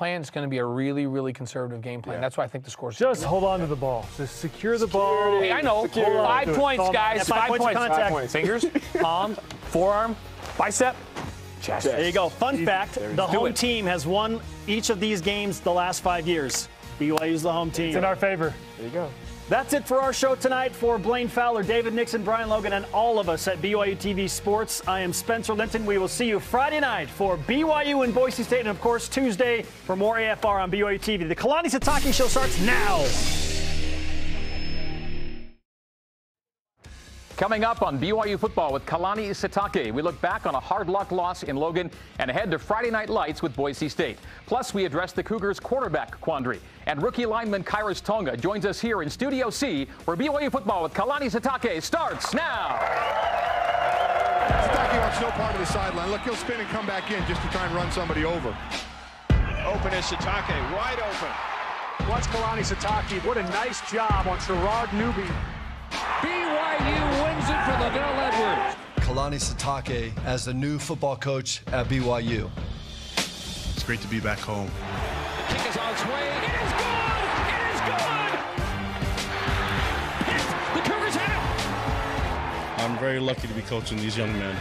plan. It's going to be a really, really conservative game plan. That's why I think the score's Just hold on to the ball. Just secure the ball. Hey, I know. Secure. Five Do points, Palm- guys. Yeah, five, points, of contact. points. Fingers, palm, forearm, bicep, chest. There you go. Fun fact the home it. team has won each of these games the last five years. BYU's the home team. It's in our favor. There you go. That's it for our show tonight. For Blaine Fowler, David Nixon, Brian Logan, and all of us at BYU TV Sports, I am Spencer Linton. We will see you Friday night for BYU in Boise State, and of course Tuesday for more AFR on BYU TV. The Kalani Sitake Show starts now. Coming up on BYU football with Kalani Sitake, we look back on a hard luck loss in Logan and ahead to Friday night lights with Boise State. Plus, we address the Cougars' quarterback quandary. And rookie lineman Khyiris Tonga joins us here in Studio C, where BYU football with Kalani Sitake starts now. Sitake wants no part of the sideline. Look, he'll spin and come back in just to try and run somebody over. Open is Sitake, wide open. Watch Kalani Sitake. What a nice job on Gerard Newby. BYU wins it for LaVell Edwards. Kalani Sitake as the new football coach at BYU. It's great to be back home. The kick is on its way. It is good! It is good! Hit! The Cougars hit him! I'm very lucky to be coaching these young men.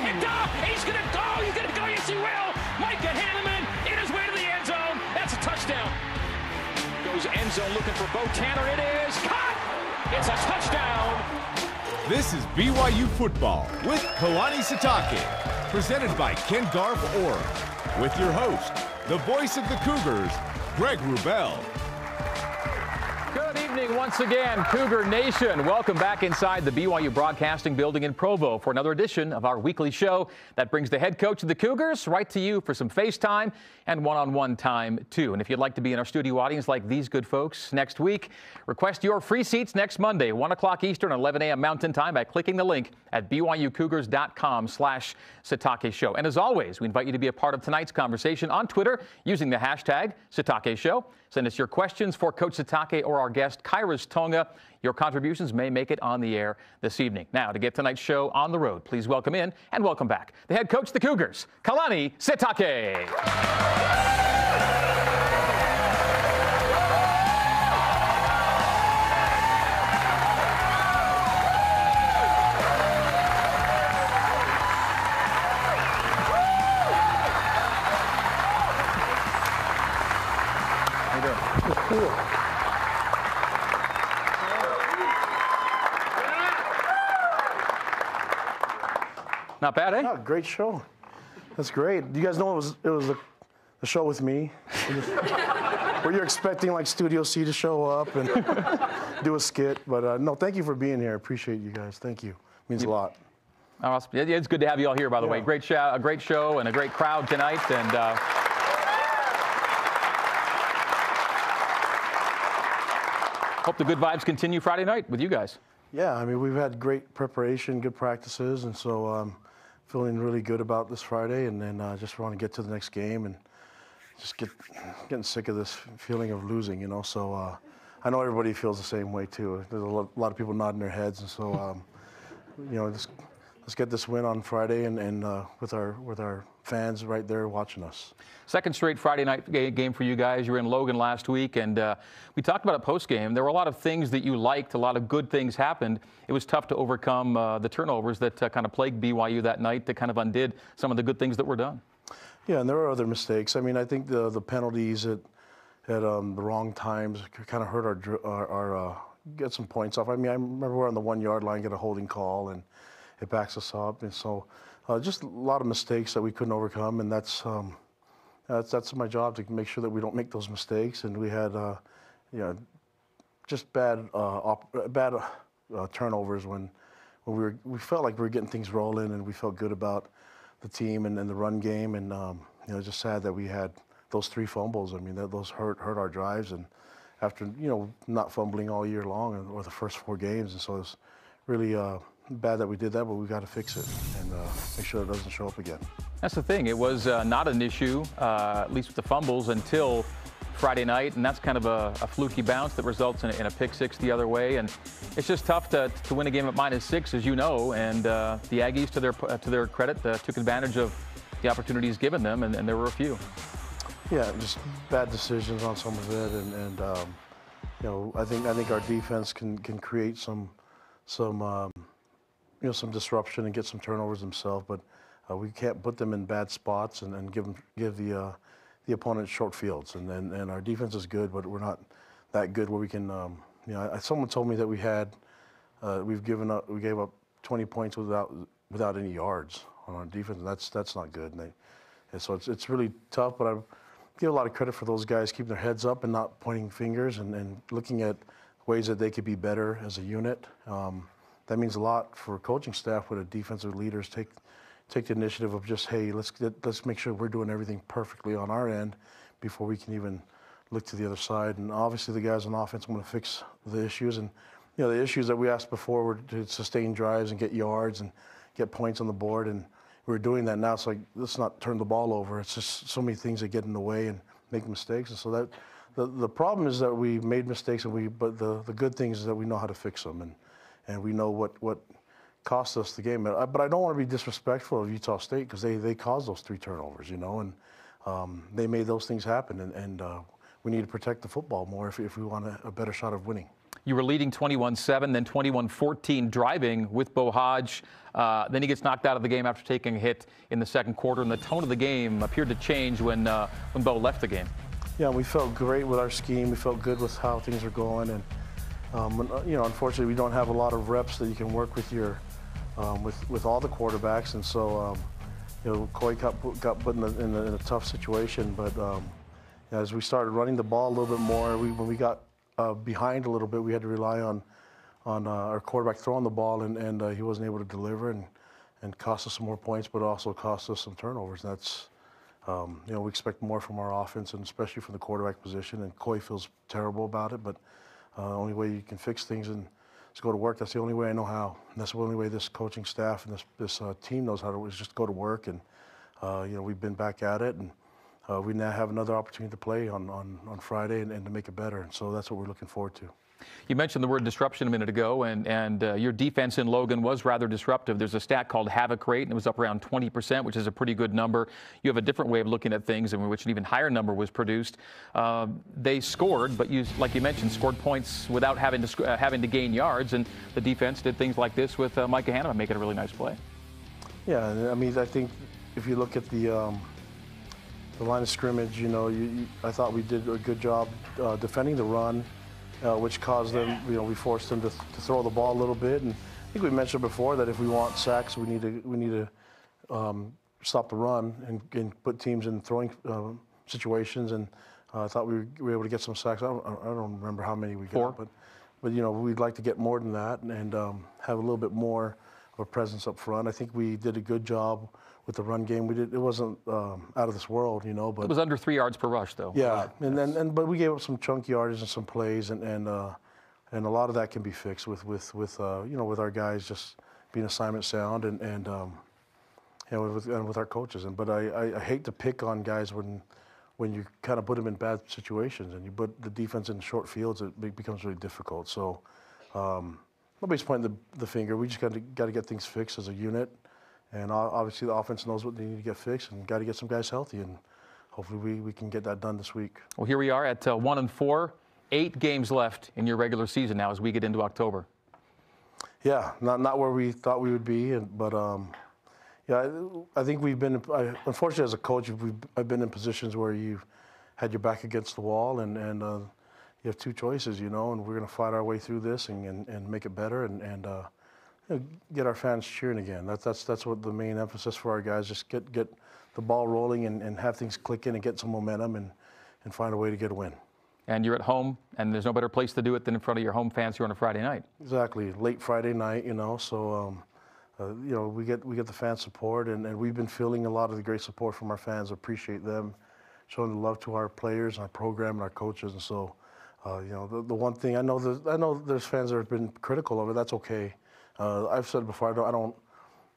And uh, he's gonna go! He's gonna go! Yes, he will! Micah Hannemann in his way to the end zone. That's a touchdown. Goes end zone looking for Bo Tanner. It is caught! It's a touchdown! This is BYU football with Kalani Sitake, presented by Ken Garff Aura, with your host, the voice of the Cougars, Greg Wrubell. Evening once again, Cougar Nation. Welcome back inside the BYU Broadcasting Building in Provo for another edition of our weekly show that brings the head coach of the Cougars right to you for some FaceTime and one-on-one time too. And if you'd like to be in our studio audience like these good folks next week, request your free seats next Monday, 1 o'clock Eastern, 11 a.m. Mountain Time by clicking the link at byucougars.com slash Sitake Show. And as always, we invite you to be a part of tonight's conversation on Twitter using the hashtag Sitake Show. Send us your questions for Coach Sitake or our guest, Khyiris Tonga. Your contributions may make it on the air this evening. Now, to get tonight's show on the road, please welcome in and welcome back the head coach the Cougars, Kalani Sitake. Not bad, eh? Yeah, great show. That's great. You guys know it was it was a, a show with me. Were you expecting like Studio C to show up and do a skit? But uh, no, thank you for being here. I appreciate you guys. Thank you. It Means a lot. Awesome. it's- yeah, It's good to have you all here, by the way. Great show, a great show, and a great crowd tonight. And uh, hope the good vibes continue Friday night with you guys. Yeah, I mean we've had great preparation, good practices, and so um, feeling really good about this Friday. And then uh, just want to get to the next game and just get getting sick of this feeling of losing. You know, so uh, I know everybody feels the same way too. There's a lot, of people nodding their heads, and so um, you know, just, let's get this win on Friday and, and uh, with our with our fans right there watching us. Second straight Friday night game for you guys. You were in Logan last week, and uh, we talked about it post game. There were a lot of things that you liked, a lot of good things happened. It was tough to overcome uh, the turnovers that uh, kind of plagued BYU that night that kind of undid some of the good things that were done. Yeah, and there were other mistakes. I mean, I think the the penalties at at um, the wrong times kind of hurt our our, our uh, get some points off. I mean, I remember we're on the one yard line, get a holding call, and it backs us up, and so uh, just a lot of mistakes that we couldn't overcome, and that's. Um, that's, that's my job to make sure that we don't make those mistakes. And we had, uh, you know, just bad, uh, op- bad uh, turnovers when, when we were, we felt like we were getting things rolling and we felt good about the team and, and the run game. And um, you know, just sad that we had those three fumbles. I mean, that, those hurt hurt our drives. And after you know not fumbling all year long or, the first four games, and so it's really uh, bad that we did that. But we've got to fix it and uh, make sure it doesn't show up again. That's the thing. It was uh, not an issue, uh, at least with the fumbles, until Friday night, and that's kind of a, a fluky bounce that results in a, in a pick six the other way. And it's just tough to, to win a game at minus six, as you know. And uh, the Aggies, to their to their credit, uh, took advantage of the opportunities given them, and, and there were a few. Yeah, just bad decisions on some of it, and, and um, you know, I think I think our defense can can create some some um, you know some disruption and get some turnovers themselves, but uh, we can't put them in bad spots and, and give them give the uh, the opponent short fields. And, and and our defense is good, but we're not that good where we can. Um, you know, I, someone told me that we had uh, we've given up we gave up 20 points without without any yards on our defense. And that's that's not good. And, they, and so it's it's really tough, but I give a lot of credit for those guys keeping their heads up and not pointing fingers and, and looking at ways that they could be better as a unit. Um, that means a lot for coaching staff when the defensive leaders take take the initiative of just hey let's get, let's make sure we're doing everything perfectly on our end before we can even look to the other side. And obviously the guys on offense want to fix the issues and you know the issues that we asked before were to sustain drives and get yards and get points on the board and we're doing that now. It's like let's not turn the ball over. It's just so many things that get in the way and make mistakes. And so that the, the problem is that we made mistakes and we but the, the good things is that we know how to fix them and and we know what what cost us the game. But I, don't want to be disrespectful of Utah State because they they caused those three turnovers, you know, and um, they made those things happen. And, and uh, we need to protect the football more if, if we want a, a better shot of winning. You were leading 21-7, then 21-14 driving with Beau Hoge. Uh, then he gets knocked out of the game after taking a hit in the second quarter, and the tone of the game appeared to change when uh, when Beau left the game. Yeah, we felt great with our scheme. We felt good with how things are going, and um, you know, unfortunately, we don't have a lot of reps that you can work with your um, with with all the quarterbacks, and so um, you know, Koy got got put in, the, in, the, in a tough situation. But um, as we started running the ball a little bit more, we, when we got uh, behind a little bit, we had to rely on on uh, our quarterback throwing the ball, and, and uh, he wasn't able to deliver, and and cost us some more points, but also cost us some turnovers. And that's um, you know we expect more from our offense, and especially from the quarterback position. And Koy feels terrible about it, but uh, only way you can fix things and is go to work. That's the only way I know how. And that's the only way this coaching staff and this this uh, team knows how to is just go to work. And uh, you know we've been back at it, and uh, we now have another opportunity to play on on, on Friday and, and to make it better. And so that's what we're looking forward to. You mentioned the word disruption a minute ago, and, and uh, your defense in Logan was rather disruptive. There's a stat called havoc rate, and it was up around 20%, which is a pretty good number. You have a different way of looking at things in which an even higher number was produced. Uh, they scored, but you, like you mentioned, scored points without having to, uh, having to gain yards, and the defense did things like this with uh, Micah Hannemann making a really nice play. Yeah, I mean, I think if you look at the um, the line of scrimmage, you know, you, you, I thought we did a good job uh, defending the run uh, which caused them, you know, we forced them to, to, throw the ball a little bit. And I think we mentioned before that if we want sacks, we need to we need to um, stop the run and, and, put teams in throwing uh, situations. And uh, I thought we were able to get some sacks. I don't, I don't remember how many we Four. got, but but you know we'd like to get more than that and, and um, have a little bit more of a presence up front. I think we did a good job with the run game. We did. It wasn't um, out of this world, you know. But it was under three yards per rush, though. Yeah, right. and then and but we gave up some chunk yards and some plays, and and uh, and a lot of that can be fixed with with with uh, you know with our guys just being assignment sound and and um, you know with and with our coaches. And but I, I, I hate to pick on guys when when you kind of put them in bad situations and you put the defense in short fields, it becomes really difficult. So. Um, nobody's pointing the, the finger. We just got to got to get things fixed as a unit, and obviously, the offense knows what they need to get fixed and got to get some guys healthy. And hopefully, we, we can get that done this week. Well, here we are at uh, one and four, eight games left in your regular season now as we get into October. Yeah, not not where we thought we would be, and, but um, yeah, I, I, think we've been. I, unfortunately, as a coach, we've I've been in positions where you've had your back against the wall, and and uh, you have two choices, you know, and we're going to fight our way through this and, and, and make it better, and and uh, you know, get our fans cheering again. That's that's that's what the main emphasis for our guys. Just get get the ball rolling and, and have things click in and get some momentum and and find a way to get a win. And you're at home, and there's no better place to do it than in front of your home fans here on a Friday night. Exactly, late Friday night, you know. So. Um, uh, you know, we get we get the fan support, and, and we've been feeling a lot of the great support from our fans. Appreciate them showing the love to our players, our program, and our coaches. And so, uh, you know, the, the one thing I know, I know there's fans that have been critical of it. That's okay. Uh, I've said before, I don't, I don't,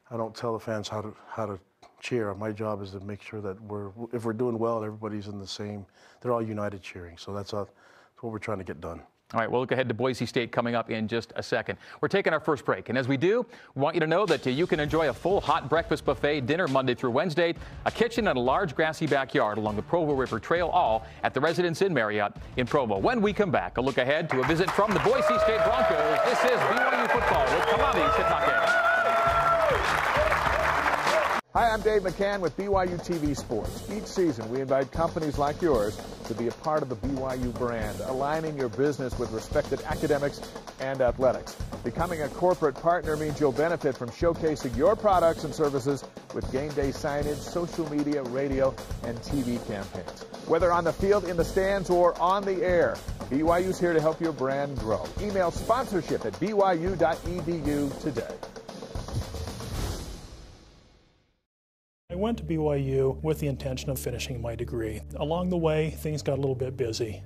I don't tell the fans how to how to cheer. My job is to make sure that we're if we're doing well, everybody's in the same. They're all united cheering. So that's, uh, that's what we're trying to get done. All right, we'll look ahead to Boise State coming up in just a second. We're taking our first break, and as we do, we want you to know that you can enjoy a full hot breakfast buffet dinner Monday through Wednesday, a kitchen and a large grassy backyard along the Provo River Trail, all at the Residence Inn Marriott in Provo. When we come back, a look ahead to a visit from the Boise State Broncos. This is BYU football with Kalani Sitake. Hi, I'm Dave McCann with BYU TV Sports. Each season, we invite companies like yours to be a part of the BYU brand, aligning your business with respected academics and athletics. Becoming a corporate partner means you'll benefit from showcasing your products and services with game day signage, social media, radio, and TV campaigns. Whether on the field, in the stands, or on the air, BYU's here to help your brand grow. Email sponsorship at byu.edu today. Went to BYU with the intention of finishing my degree. Along the way, things got a little bit busy.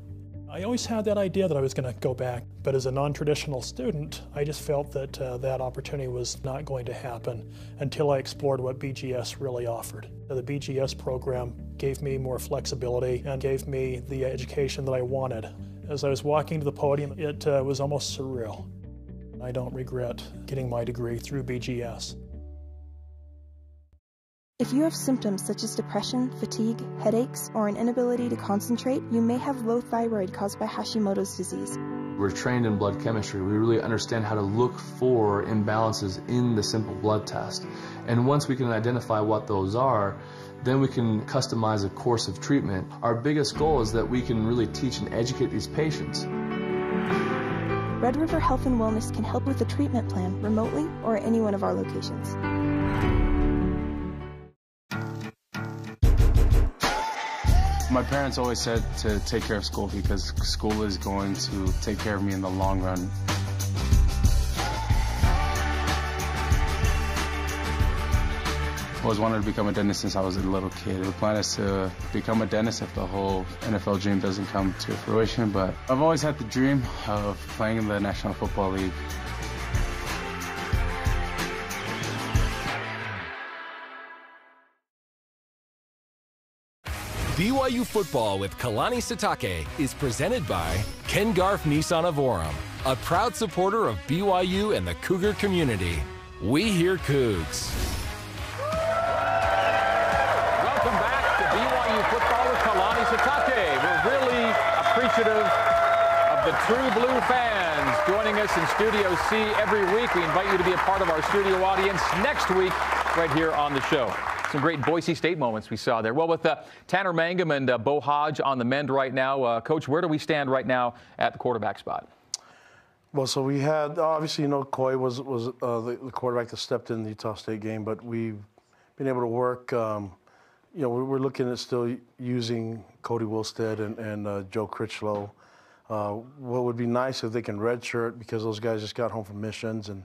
I always had that idea that I was going to go back, but as a non-traditional student, I just felt that uh, that opportunity was not going to happen until I explored what BGS really offered. The BGS program gave me more flexibility and gave me the education that I wanted. As I was walking to the podium, it uh, was almost surreal. I don't regret getting my degree through BGS. If you have symptoms such as depression, fatigue, headaches, or an inability to concentrate, you may have low thyroid caused by Hashimoto's disease. We're trained in blood chemistry. We really understand how to look for imbalances in the simple blood test. And once we can identify what those are, then we can customize a course of treatment. Our biggest goal is that we can really teach and educate these patients. Red River Health and Wellness can help with a treatment plan remotely or at any one of our locations. My parents always said to take care of school because school is going to take care of me in the long run. Always wanted to become a dentist since I was a little kid. The plan is to become a dentist if the whole NFL dream doesn't come to fruition, but I've always had the dream of playing in the National Football League. BYU Football with Kalani Sitake is presented by Ken Garff Nissan of Orem, a proud supporter of BYU and the Cougar community. We hear Cougs. Welcome back to BYU Football with Kalani Sitake. We're really appreciative of the True Blue fans joining us in Studio C every week. We invite you to be a part of our studio audience next week right here on the show. Some great Boise State moments we saw there. Well, with uh, Tanner Mangum and uh, Beau Hoge on the mend right now, uh, Coach, where do we stand right now at the quarterback spot? Well, so we had obviously, you know, Koy was was uh, the, the, quarterback that stepped in the Utah State game, but we've been able to work. Um, you know, we're, we're, looking at still using Kody Wilstead and, and uh, Joe Critchlow. Uh, what would be nice if they can redshirt because those guys just got home from missions and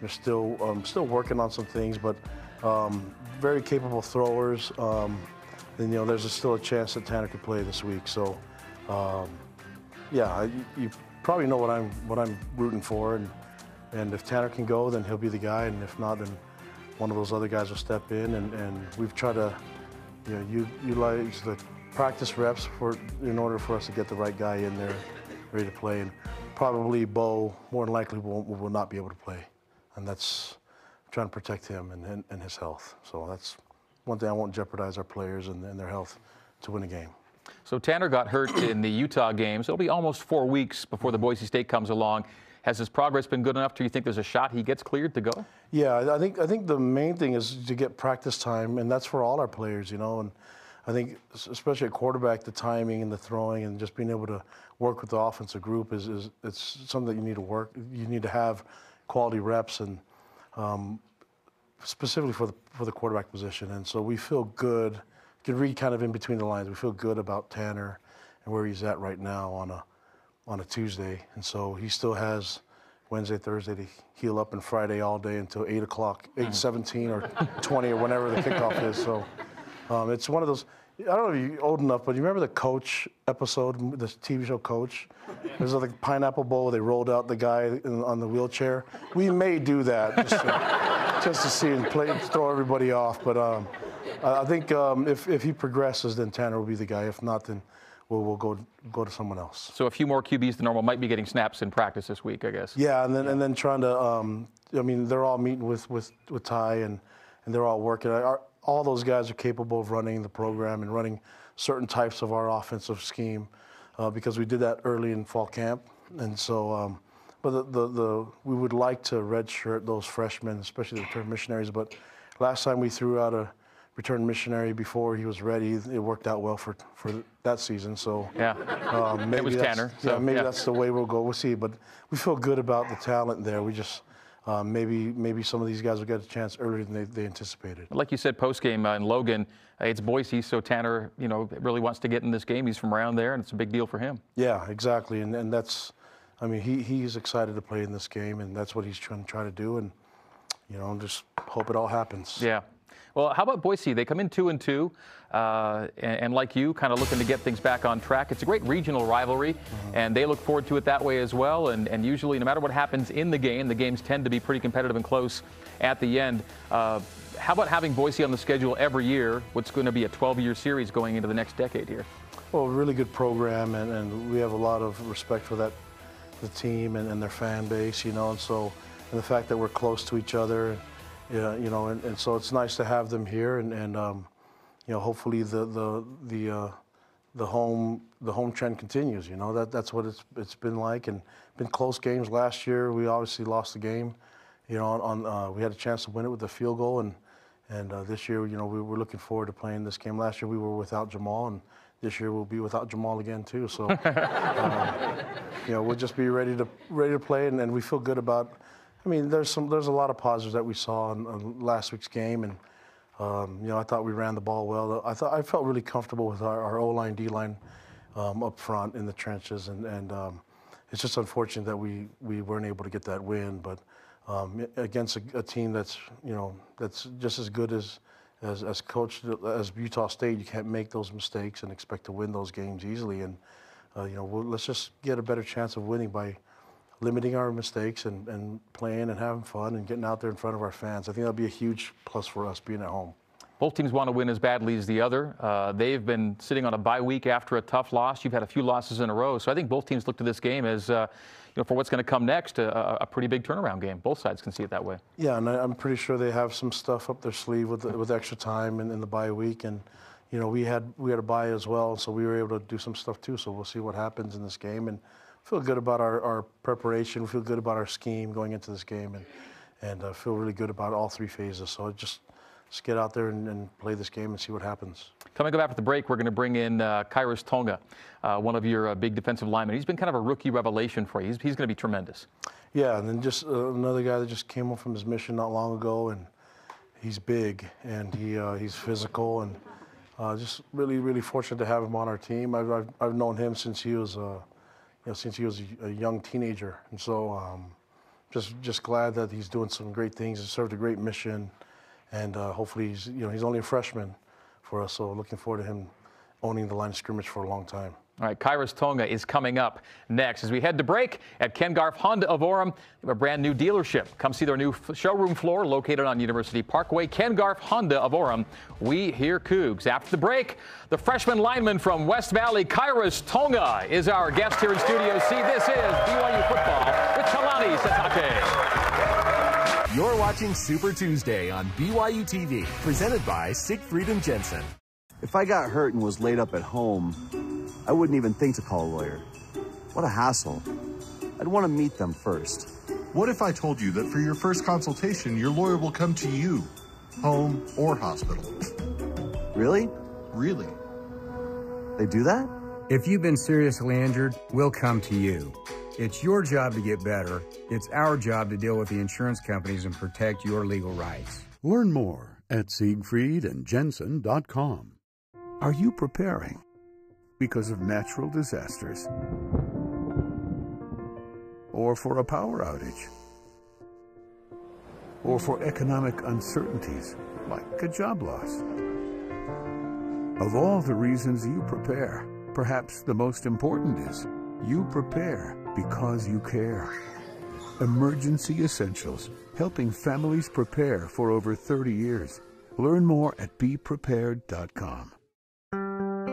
they're still um, still working on some things, but um, very capable throwers. Um, and you know, there's a, still a chance that Tanner could play this week. So, um, yeah, you, you, probably know what I'm what I'm rooting for, and and if Tanner can go, then he'll be the guy, and if not, then one of those other guys will step in. And, and we've tried to, you know, you utilize the practice reps for in order for us to get the right guy in there, ready to play. And probably Beau, more than likely, will, will not be able to play, and that's trying to protect him and, and, and, his health. So that's one thing I won't jeopardize our players and, and their health to win a game. So Tanner got hurt in the Utah game. So it'll be almost four weeks before the Boise State comes along. Has his progress been good enough? Do you think there's a shot he gets cleared to go? Yeah, I think I think the main thing is to get practice time, and that's for all our players, you know. And I think especially at quarterback, the timing and the throwing, and just being able to work with the offensive group is, is it's something that you need to work. You need to have quality reps and um, specifically for the for the quarterback position. And so we feel good. You can read kind of in between the lines. We feel good about Tanner and where he's at right now on a on a Tuesday. And so he still has Wednesday, Thursday to heal up, and Friday all day until eight o'clock, eight seventeen or twenty or whenever the kickoff is. So um, it's one of those. I don't know if you're old enough, but you remember the Coach episode, the TV show Coach? There's like a pineapple bowl. They rolled out the guy in, on the wheelchair. We may do that just to, just to see and play, throw everybody off. But um, I think um, if, if he progresses, then Tanner will be the guy. If not, then we'll, we'll go go to someone else. So a few more QBs than normal might be getting snaps in practice this week, I guess. Yeah, and then and then trying to, um, I mean, they're all meeting with with with Ty and and they're all working. Our, all those guys are capable of running the program and running certain types of our offensive scheme uh, because we did that early in fall camp, and so. Um, but the, the, the, we would like to redshirt those freshmen, especially the return missionaries. But last time we threw out a return missionary before he was ready, it worked out well for, for that season. So yeah, um, maybe it was that's, Tanner. Yeah, maybe yeah. that's the way we'll go. We'll see. But we feel good about the talent there. We just uh, maybe maybe some of these guys will get a chance earlier than they, they anticipated. Like you said, post game uh, in Logan, uh, it's Boise, so Tanner, you know, really wants to get in this game. He's from around there, and it's a big deal for him. Yeah, exactly, and and that's, I mean, he he's excited to play in this game, and that's what he's trying to try to do, and you know, just hope it all happens. Yeah. Well, how about Boise? They come in two and two, uh, and, and like you, kind of looking to get things back on track. It's a great regional rivalry, and they look forward to it that way as well. And, and usually, no matter what happens in the game, the games tend to be pretty competitive and close at the end. Uh, how about having Boise on the schedule every year? What's going to be a 12-year series going into the next decade here? Well, really good program, and, and we have a lot of respect for that, the team and, and their fan base, you know, and so, and the fact that we're close to each other, yeah, you know, and, and so it's nice to have them here, and, and um, you know, hopefully the the the uh, the home the home trend continues. You know, that that's what it's it's been like, and been close games last year. We obviously lost the game, you know, on, on uh, we had a chance to win it with a field goal, and and uh, this year, you know, we were looking forward to playing this game. Last year we were without Jamal, and this year we'll be without Jamal again too. So, um, you know, we'll just be ready to ready to play, and, and we feel good about. I mean, there's some there's a lot of positives that we saw in, in last week's game, and um, you know, I thought we ran the ball well. I thought I felt really comfortable with our, our O line, D line um, up front in the trenches, and and um, it's just unfortunate that we we weren't able to get that win, but. Um, against a, a team that's you know that's just as good as as, as coached as Utah State, you can't make those mistakes and expect to win those games easily. And uh, you know, we'll, let's just get a better chance of winning by limiting our mistakes and, and playing and having fun and getting out there in front of our fans. I think that'll be a huge plus for us being at home. Both teams want to win as badly as the other. Uh, they've been sitting on a bye week after a tough loss. You've had a few losses in a row, so I think both teams look to this game as, uh, you know, for what's going to come next, a, a, pretty big turnaround game. Both sides can see it that way. Yeah, and I, am pretty sure they have some stuff up their sleeve with with extra time in, in the bye week, and you know, we had we had a bye as well, so we were able to do some stuff too. So we'll see what happens in this game, and feel good about our, our preparation. Feel good about our scheme going into this game, and and uh, feel really good about all three phases. So just just get out there and, and, play this game and see what happens. Coming up after the break, we're going to bring in uh, Khyiris Tonga, uh, one of your uh, big defensive linemen. He's been kind of a rookie revelation for you. He's, he's going to be tremendous. Yeah, and then just uh, another guy that just came home from his mission not long ago, and he's big and he uh, he's physical, and uh, just really really fortunate to have him on our team. I've I've, I've known him since he was you know since he was a, a young teenager, and so um, just just glad that he's doing some great things. He served a great mission and uh, hopefully he's you know he's only a freshman for us, so looking forward to him owning the line of scrimmage for a long time. All right, Khyiris Tonga is coming up next. As we head to break at Ken Garff Honda of Orem, they have a brand new dealership. Come see their new showroom floor located on University Parkway. Ken Garff Honda of Orem. We hear Cougs. After the break, the freshman lineman from West Valley, Khyiris Tonga, is our guest here in Studio C. This is BYU football with Kalani Sitake. You're watching Super Tuesday on BYU TV, presented by Siegfried and Jensen. If I got hurt and was laid up at home, I wouldn't even think to call a lawyer. What a hassle. I'd want to meet them first. What if I told you that for your first consultation, your lawyer will come to you, home or hospital? Really? Really. They do that? If you've been seriously injured, we'll come to you. It's your job to get better. It's our job to deal with the insurance companies and protect your legal rights. Learn more at siegfriedandjensen.com. Are you preparing because of natural disasters? Or for a power outage? Or for economic uncertainties like a job loss? Of all the reasons you prepare, perhaps the most important is you prepare because you care. Emergency Essentials, helping families prepare for over 30 years. Learn more at beprepared.com.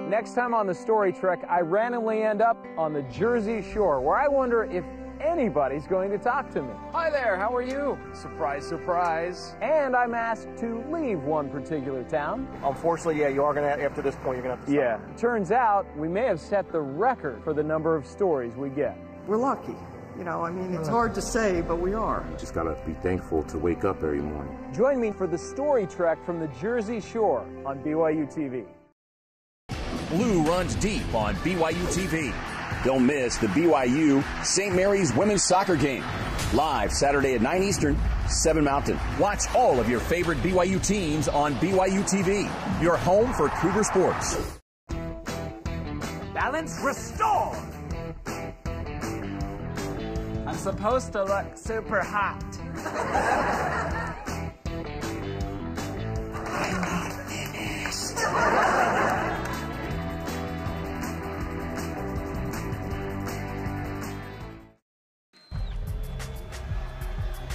Next time on the Story Trek, I randomly end up on the Jersey Shore, where I wonder if anybody's going to talk to me. Hi there, how are you? Surprise, surprise. And I'm asked to leave one particular town. Unfortunately, yeah, you are going to, after this point, you're going to have to Yeah. Turns out we may have set the record for the number of stories we get. We're lucky. You know, I mean, it's hard to say, but we are. Just gotta be thankful to wake up every morning. Join me for the Story Trek from the Jersey Shore on BYU TV. Blue runs deep on BYU TV. Don't miss the BYU St. Mary's women's soccer game. Live Saturday at 9 Eastern, 7 Mountain. Watch all of your favorite BYU teams on BYU TV, your home for Cougar sports. Balance restored. I'm supposed to look super hot.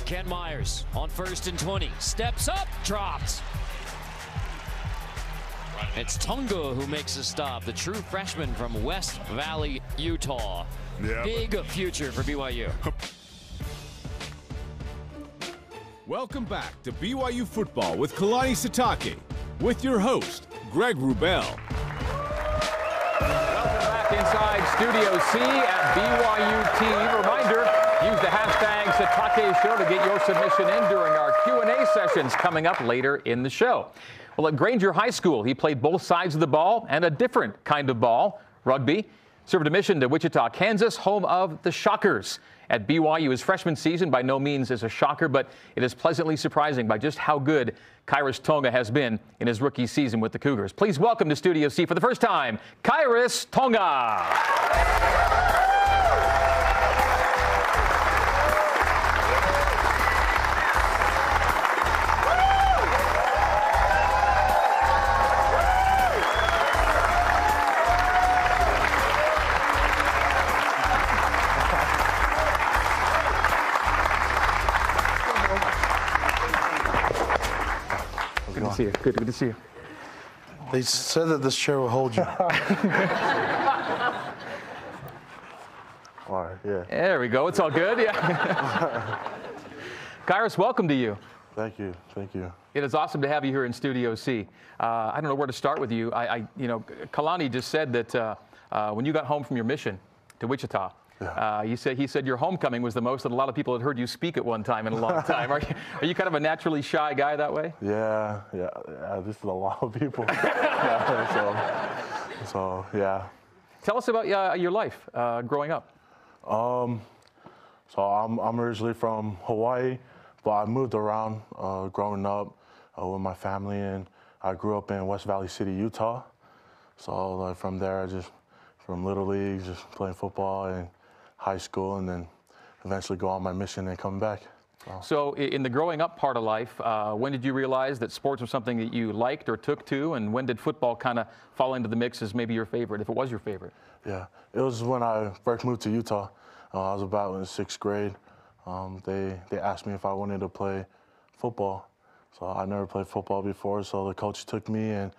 Kent Myers on first and 20. Steps up, drops. It's Tonga who makes the stop, the true freshman from West Valley, Utah. Yeah, Big future for BYU. Welcome back to BYU Football with Kalani Sitake, with your host, Greg Wrubell. Back inside Studio C at BYU TV. Reminder, use the Sitake Show to get your submission in during our Q&A sessions coming up later in the show. Well, at Granger High School, he played both sides of the ball and a different kind of ball, rugby. Served a mission to Wichita, Kansas, home of the Shockers. At BYU, his freshman season by no means is a shocker, but it is pleasantly surprising by just how good Khyiris Tonga has been in his rookie season with the Cougars. Please welcome to Studio C for the first time, Khyiris Tonga. To see you. Good, good to see you. They said that this chair will hold you. All right, yeah. There we go. It's all good. Yeah. Khyiris, welcome to you. Thank you. Thank you. It is awesome to have you here in Studio C. Uh, I don't know where to start with you. I, I you know, Kalani just said that uh, uh, when you got home from your mission to Wichita, uh, you said he said your homecoming was the most that a lot of people had heard you speak at one time in a long time. Are you, are you kind of a naturally shy guy that way? Yeah, yeah, yeah. This is a lot of people. Yeah, so, so, yeah. Tell us about uh, your life uh, growing up. Um, so I'm, I'm originally from Hawaii, but I moved around uh, growing up uh, with my family, and I grew up in West Valley City, Utah. So like, from there, I just from little league, just playing football and high school, and then eventually go on my mission and come back. So, in the growing up part of life, uh, when did you realize that sports was something that you liked or took to, and when did football kind of fall into the mix as maybe your favorite, if it was your favorite? Yeah, it was when I first moved to Utah. Uh, I was about in sixth grade. Um, they they asked me if I wanted to play football. So I never played football before. So the coach took me and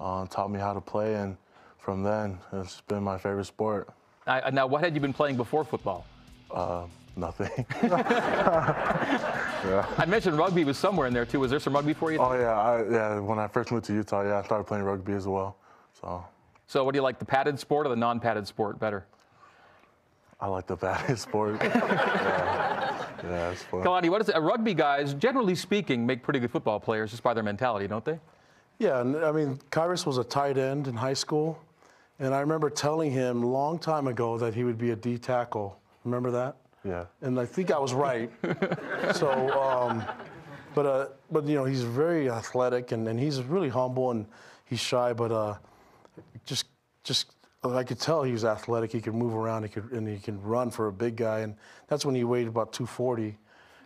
uh, taught me how to play, and from then it's been my favorite sport. Uh, now, what had you been playing before football? Uh, nothing. I mentioned rugby was somewhere in there too. Was there some rugby for you? Oh yeah, I, yeah. When I first moved to Utah, yeah, I started playing rugby as well. So So, what do you like, the padded sport or the non-padded sport better? I like the padded sport. yeah, yeah, it's fun. Kalani, what is it? Rugby guys, generally speaking, make pretty good football players just by their mentality, don't they? Yeah, and I mean, Khyiris was a tight end in high school, and I remember telling him a long time ago that he would be a D tackle. Remember that? Yeah. And I think I was right. so, um, but uh, but you know, he's very athletic, and, and he's really humble, and he's shy, but uh, just just I could tell he was athletic. He could move around. He could and he can run for a big guy, and that's when he weighed about 240.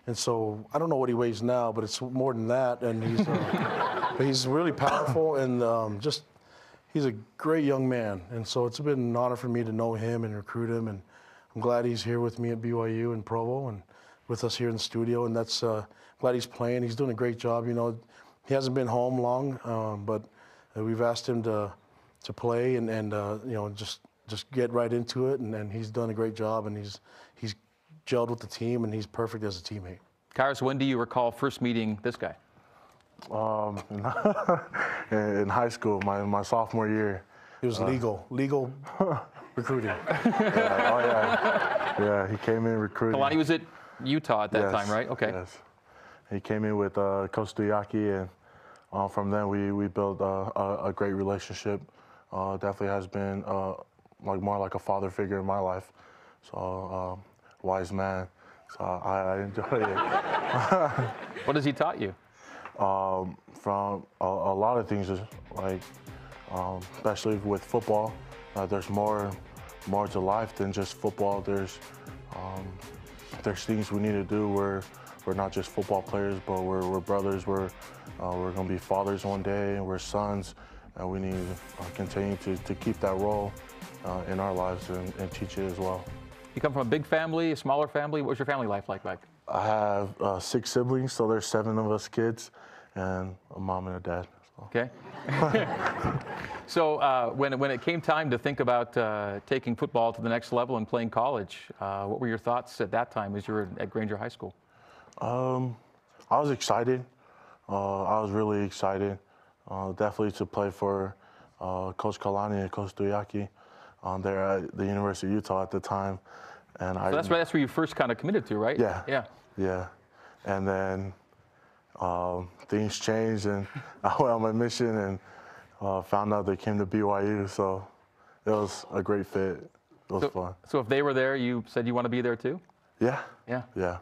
And so I don't know what he weighs now, but it's more than that. And he's uh, but he's really powerful and um, just he's a great young man. And so it's been an honor for me to know him and recruit him. And I'm glad he's here with me at BYU in Provo and with us here in the studio. And that's uh, glad he's playing. He's doing a great job. You know, he hasn't been home long, um, but uh, we've asked him to to play and, and uh, you know just just get right into it. And, and he's done a great job, and he's he's gelled with the team, and he's perfect as a teammate. Khyiris, when do you recall first meeting this guy? Um, in high school, my, my sophomore year. It was uh, legal, legal recruiting. yeah, oh yeah, yeah. He came in recruiting. Kalani was at Utah at that yes, time, right? Okay. Yes. He came in with uh, Coach Tuiaki, and uh, from then we we built uh, a, a, great relationship. Uh, definitely has been uh, like more like a father figure in my life. So um, wise man. So I, I enjoy it. what has he taught you? Um, from a, a, lot of things, like um, especially with football, uh, there's more more to life than just football. There's um, there's things we need to do. We're we're not just football players, but we're, we're brothers. We're uh, we're gonna be fathers one day, and we're sons, and we need to uh, continue to, to keep that role uh, in our lives and, and, teach it as well. You come from a big family, a smaller family. What was your family life like back? I have uh, six siblings, so there's seven of us kids, and a mom and a dad. So. Okay. so uh, when, when it came time to think about uh, taking football to the next level and playing college, uh, what were your thoughts at that time as you were at Granger High School? Um, I was excited. Uh, I was really excited, uh, definitely to play for uh, Coach Kalani and Coach Tuiaki um, there at the University of Utah at the time. And so I, that's, where that's where you first kind of committed to, right? Yeah. Yeah. Yeah. And then um, things changed, and I went on my mission and uh, found out they came to BYU. So it was a great fit. It was so, fun. So if they were there, you said you want to be there too? Yeah. Yeah. Yeah.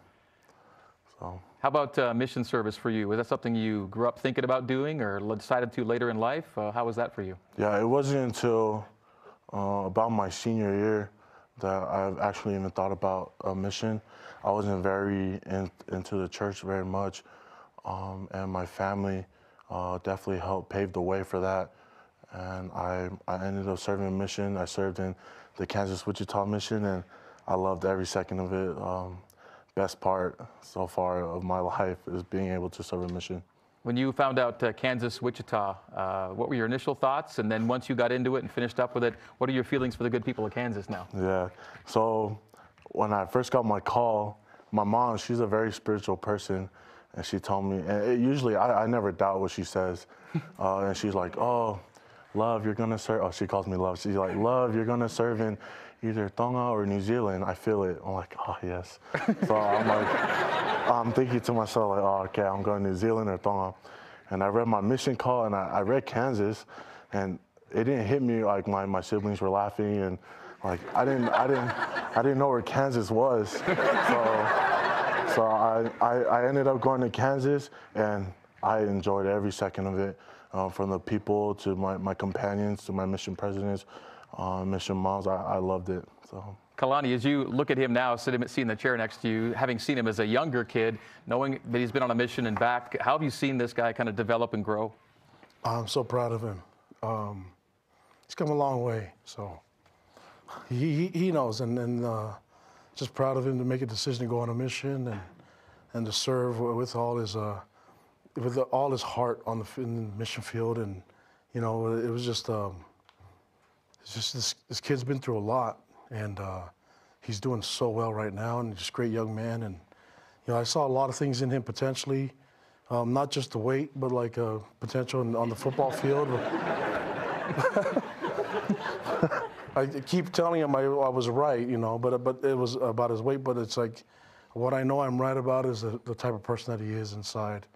So. How about uh, mission service for you? Was that something you grew up thinking about doing, or decided to later in life? Uh, how was that for you? Yeah, it wasn't until uh, about my senior year that I've actually even thought about a mission. I wasn't very in, into the church very much, um, and my family uh, definitely helped pave the way for that. And I, I ended up serving a mission. I served in the Kansas Wichita mission, and I loved every second of it. Um, best part so far of my life is being able to serve a mission. When you found out uh, Kansas Wichita, uh, what were your initial thoughts? And then once you got into it and finished up with it, what are your feelings for the good people of Kansas now? Yeah. So when I first got my call, my mom, she's a very spiritual person. And she told me, and it, usually I, I, never doubt what she says. Uh, and she's like, oh, love, you're going to serve. Oh, she calls me love. She's like, love, you're going to serve in either Tonga or New Zealand. I feel it. I'm like, oh, yes. so I'm like, I'm thinking to myself, like, oh, okay, I'm going to New Zealand or Tonga. And I read my mission call and I, I read Kansas and it didn't hit me like my, my siblings were laughing and like I didn't I didn't I didn't know where Kansas was. So so I, I, I ended up going to Kansas and I enjoyed every second of it. Um, from the people to my, my companions to my mission presidents, uh, mission moms, I, I loved it. So. Kalani, as you look at him now, sitting, in the chair next to you, having seen him as a younger kid, knowing that he's been on a mission and back, how have you seen this guy kind of develop and grow? I'm so proud of him. Um, he's come a long way, so he, he, knows, and, and uh, just proud of him to make a decision to go on a mission and and to serve with all his uh, with all his heart on the, the mission field, and you know, it was just um, just this, this kid's been through a lot and uh, he's doing so well right now, and just a great young man. And you know, I saw a lot of things in him potentially, um, not just the weight, but like uh, potential on the football field. I keep telling him I, I, was right, you know, but but it was about his weight. But it's like what I know I'm right about is the, the type of person that he is inside,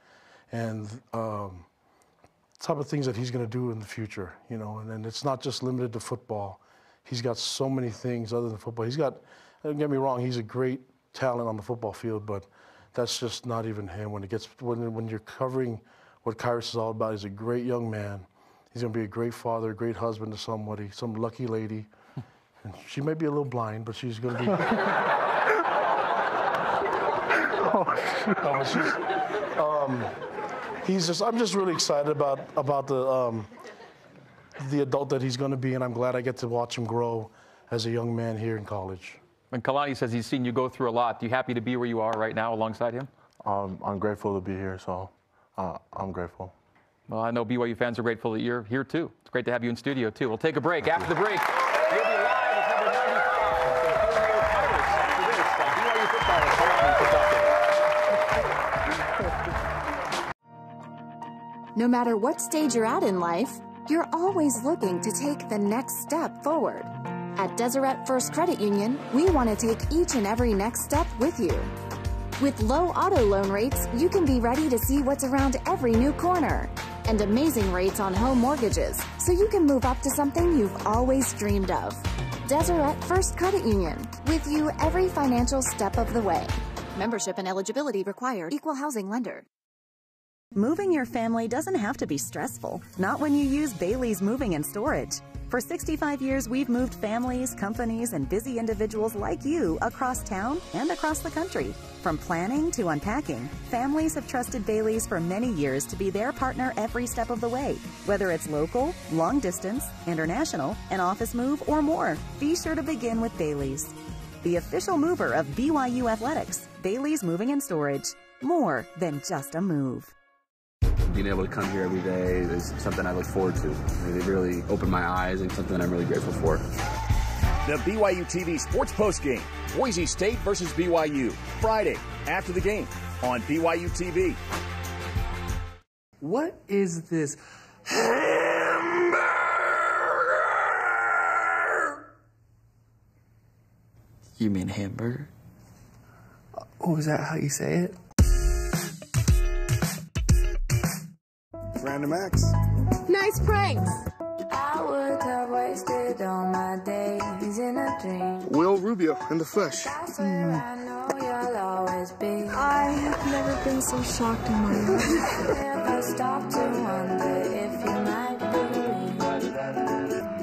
and um, type of things that he's going to do in the future, you know. And, and it's not just limited to football he's got so many things other than football. He's got, don't get me wrong, he's a great talent on the football field, but that's just not even him. When it gets when when you're covering what Khyiris is all about, he's a great young man. He's gonna be a great father, a great husband to somebody, some lucky lady. And she may be a little blind, but she's gonna be. oh, she's, um, he's just. I'm just really excited about about the. Um, the adult that he's going to be, and I'm glad I get to watch him grow as a young man here in college. And Kalani says he's seen you go through a lot. Are you happy to be where you are right now alongside him? Um, I'm grateful to be here, so uh, I'm grateful. Well, I know BYU fans are grateful that you're here too. It's great to have you in studio too. We'll take a break. After the break, we'll be live with number 95, Antonio Pirates. After this, on BYU football with Kalani Sitake. No matter what stage you're at in life, you're always looking to take the next step forward. At Deseret First Credit Union, we want to take each and every next step with you. With low auto loan rates, you can be ready to see what's around every new corner. And amazing rates on home mortgages, so you can move up to something you've always dreamed of. Deseret First Credit Union, with you every financial step of the way. Membership and eligibility required. Equal housing lender. Moving your family doesn't have to be stressful, not when you use Bailey's Moving and Storage. For 65 years, we've moved families, companies, and busy individuals like you across town and across the country. From planning to unpacking, families have trusted Bailey's for many years to be their partner every step of the way. Whether it's local, long distance, international, an office move, or more, be sure to begin with Bailey's. The official mover of BYU Athletics, Bailey's Moving and Storage. More than just a move being able to come here every day is something I look forward to. I mean, they really opened my eyes and something I'm really grateful for. The BYU TV Sports Post Game, Boise State versus BYU, Friday after the game on BYU TV. What is this? Hamburger! You mean hamburger? Oh, is that how you say it? Random acts. Nice pranks. I would have wasted all my days in a dream. Will Rubio in the flesh. Mm. I know you'll always be. I have never been so shocked in my life. never stop to wonder if you might be real.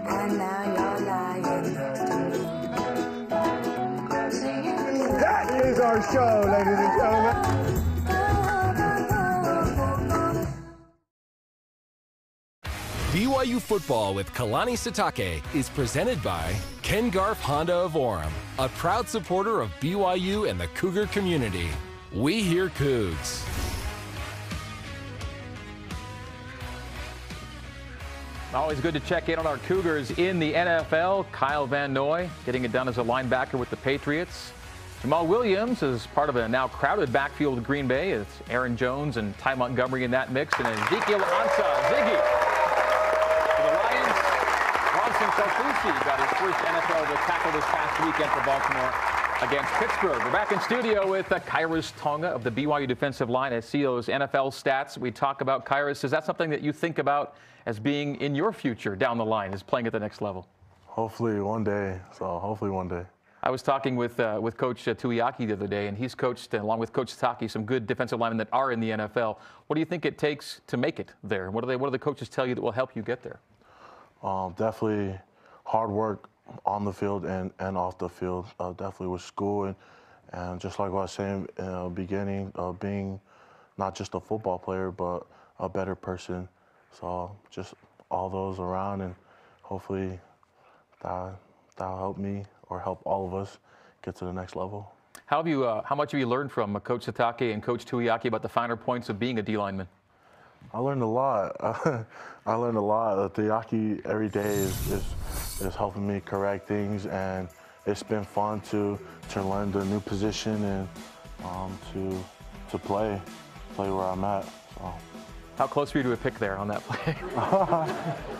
And now you're lying next to me. That is our show, ladies and gentlemen. BYU Football with Kalani Sitake is presented by Ken Garff Honda of Orem, a proud supporter of BYU and the Cougar community. We hear Cougs. Always good to check in on our Cougars in the NFL. Kyle Van Noy getting it done as a linebacker with the Patriots. Jamaal Williams is part of a now crowded backfield with Green Bay. It's Aaron Jones and Ty Montgomery in that mix, and Ezekiel Ansah, Ziggy Kaufusi got his first NFL to tackle this past weekend for Baltimore against Pittsburgh. We're back in studio with uh, Khyiris Tonga of the BYU defensive line. I see those NFL stats. We talk about Khyiris. Is that something that you think about as being in your future down the line, is playing at the next level? Hopefully one day. So hopefully one day. I was talking with uh, with Coach uh, Tuiaki the other day, and he's coached, along with Coach Taki, some good defensive linemen that are in the NFL. What do you think it takes to make it there? What do they? What do the coaches tell you that will help you get there? Um, definitely hard work on the field and, and off the field, uh, definitely with school. And, and just like what I was saying in the beginning, uh, being not just a football player, but a better person. So just all those around, and hopefully that, that'll help me or help all of us get to the next level. How have you? Uh, how much have you learned from uh, Coach Sitake and Coach Tuiaki about the finer points of being a D lineman? I learned a lot. I learned a lot. Tuiaki every day is, is, is helping me correct things, and it's been fun to to learn the new position and um, to to play play where I'm at. So. How close were you to a pick there on that play?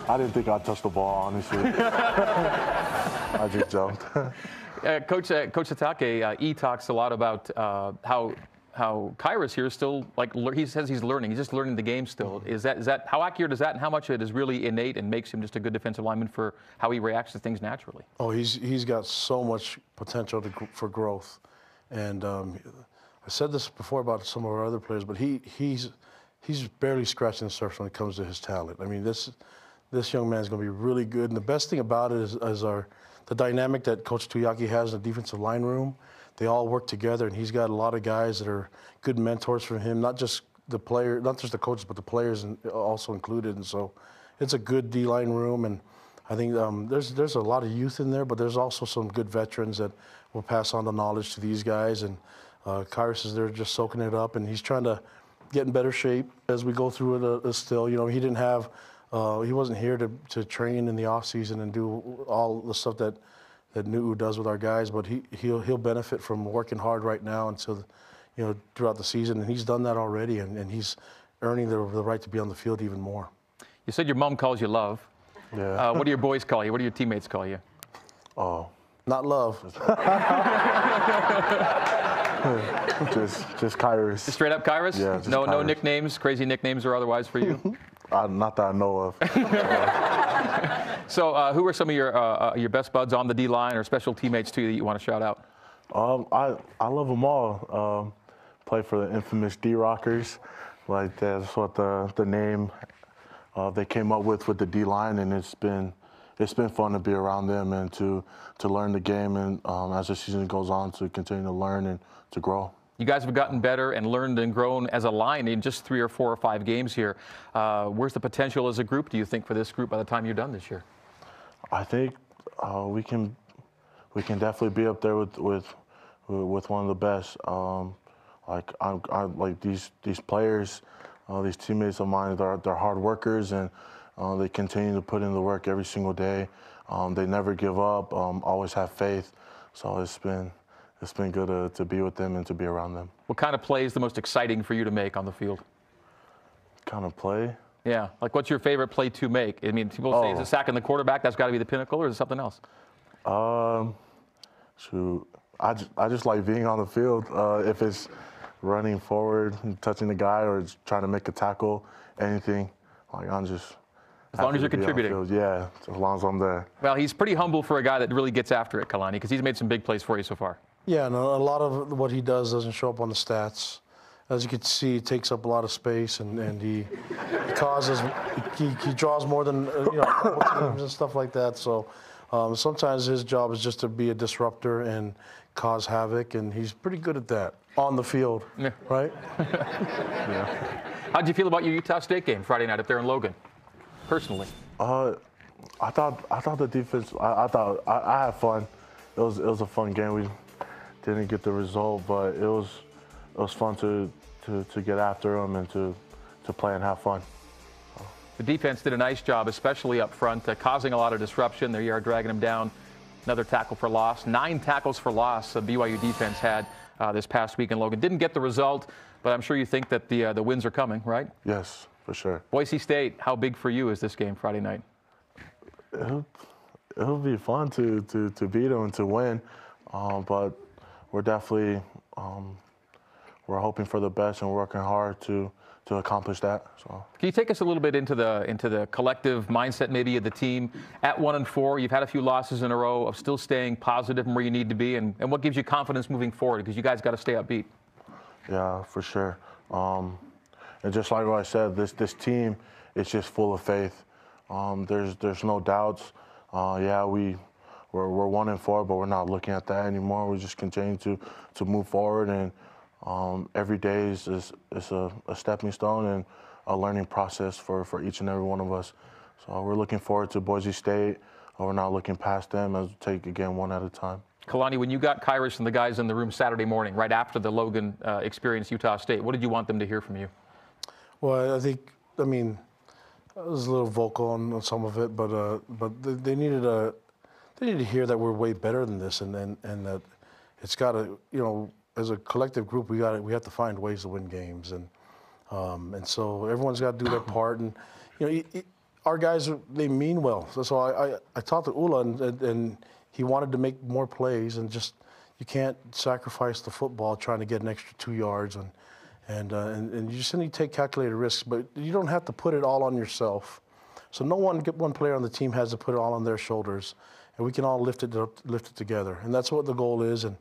I didn't think I'd touch the ball, honestly. I just jumped. Uh, Coach uh, Coach Sitake, uh, E talks a lot about uh, how how Khyiris here is still like he says he's learning. He's just learning the game still. Mm-hmm. Is that is that how accurate is that, and how much of it is really innate and makes him just a good defensive lineman for how he reacts to things naturally? Oh, he's he's got so much potential to, for growth, and um, I said this before about some of our other players, but he he's he's barely scratching the surface when it comes to his talent. I mean this this young man is going to be really good, and the best thing about it is, is our the dynamic that Coach Tuiaki has in the defensive line room they all work together, and he's got a lot of guys that are good mentors for him, not just the player, not just the coaches, but the players also included. And so, it's a good D line room, and I think um, there's there's a lot of youth in there, but there's also some good veterans that will pass on the knowledge to these guys. And uh, Khyiris is there just soaking it up, and he's trying to get in better shape as we go through it. Uh, still, you know, he didn't have, uh, he wasn't here to, to train in the off season and do all the stuff that that Nuu does with our guys, but he he'll he'll benefit from working hard right now until, you know, throughout the season, and he's done that already, and, and he's earning the, the right to be on the field even more. You said your mom calls you love. Yeah. Uh, what do your boys call you? What do your teammates call you? Oh, not love. just just Khyiris. Just straight up Khyiris? Yeah. Just no, no nicknames, crazy nicknames or otherwise for you. Uh, not that I know of. so, uh, who are some of your uh, uh, your best buds on the D line or special teammates too that you want to shout out? Um, I I love them all. Um, play for the infamous D Rockers, like that's what the the name uh, they came up with with the D line, and it's been it's been fun to be around them and to to learn the game, and um, as the season goes on, to continue to learn and to grow. You guys have gotten better and learned and grown as a line in just three or four or five games here. Uh, where's the potential as a group, do you think, for this group by the time you're done this year? I think uh, we can we can definitely be up there with with with one of the best. Um, like I, I like these these players, uh, these teammates of mine. They're they're hard workers and uh, they continue to put in the work every single day. Um, they never give up. Um, always have faith. So it's been it's been good to, to be with them and to be around them. What kind of play is the most exciting for you to make on the field? Kind of play. Yeah, like what's your favorite play to make? I mean, people say Oh. is it sacking the quarterback? That's got to be the pinnacle, or is it something else? Um, shoot, I just, I just like being on the field. Uh, if it's running forward, touching the guy, or it's trying to make a tackle, anything, like I'm just. As long as you're to be on the contributing. field. Yeah, as long as I'm there. Well, he's pretty humble for a guy that really gets after it, Kalani, because he's made some big plays for you so far. Yeah, and a a lot of what he does doesn't show up on the stats. As you can see, he takes up a lot of space, and, and he, he causes he, he draws more than uh, you know teams and stuff like that. So um, sometimes his job is just to be a disruptor and cause havoc, and he's pretty good at that on the field, right? How'd you feel about your Utah State game Friday night up there in Logan, personally? Uh, I thought I thought the defense. I, I thought I, I had fun. It was it was a fun game. We didn't get the result, but it was it was fun to to, to get after them and to to play and have fun. The defense did a nice job, especially up front, uh, causing a lot of disruption. There you are dragging them down. Another tackle for loss. Nine tackles for loss the BYU defense had uh, this past week in Logan. Didn't get the result, but I'm sure you think that the, uh, the wins are coming, right? Yes, for sure. Boise State, how big for you is this game Friday night? It'll, it'll be fun to, to, to beat them and to win, um, but we're definitely um, we're hoping for the best and working hard to to accomplish that. So. Can you take us a little bit into the into the collective mindset maybe of the team at one and four? You've had a few losses in a row of still staying positive and where you need to be, and, and what gives you confidence moving forward? Because you guys got to stay upbeat. Yeah, for sure. Um, and just like what I said, this this team is just full of faith. Um, there's there's no doubts. Uh, yeah, we we're, we're one and four, but we're not looking at that anymore. We just continue to to move forward, and um, every day is is, is a, a stepping stone and a learning process for, for each and every one of us. So we're looking forward to Boise State. We're not looking past them as we take again one at a time. Kalani, when you got Khyiris and the guys in the room Saturday morning, right after the Logan uh, experience, Utah State, what did you want them to hear from you? Well, I think, I mean, I was a little vocal on, on some of it, but uh, but they, they needed a, they needed to hear that we're way better than this, and and, and that it's got to, you know, as a collective group, we got we have to find ways to win games, and um, and so everyone's got to do their part, and you know, it, it, our guys are- they mean well. So, so I, I I talked to Ula, and, and, and he wanted to make more plays, and just you can't sacrifice the football trying to get an extra two yards and and, uh, and, and you just need to take calculated risks, but you don't have to put it all on yourself. So no one, one player on the team has to put it all on their shoulders, and we can all lift it up, lift it together, and that's what the goal is. And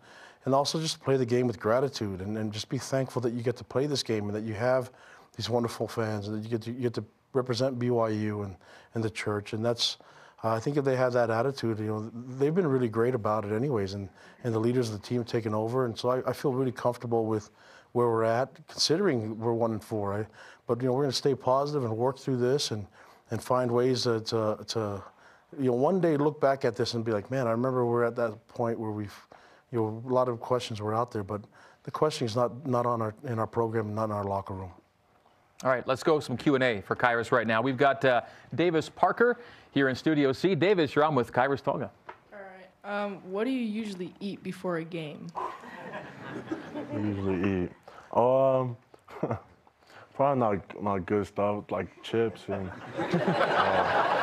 and also just play the game with gratitude, and, and just be thankful that you get to play this game and that you have these wonderful fans, and that you get to you get to represent BYU and and the church, and that's. Uh, I think if they have that attitude, you know, they've been really great about it, anyways, and, and the leaders of the team have taken over, and so I, I feel really comfortable with where we're at, considering we're one and four. I, but you know, we're going to stay positive and work through this, and and find ways to, to to you know one day look back at this and be like, man, I remember we're at that point where we've you know a lot of questions were out there, but the questioning is not not on our in our program, not in our locker room. All right, let's go some Q&A for Khyiris right now. We've got uh, Davis Parker here in Studio C. Davis, you're on with Khyiris Tonga. Um, what do you usually eat before a game? We usually eat. Um, probably not not good stuff like chips and. uh,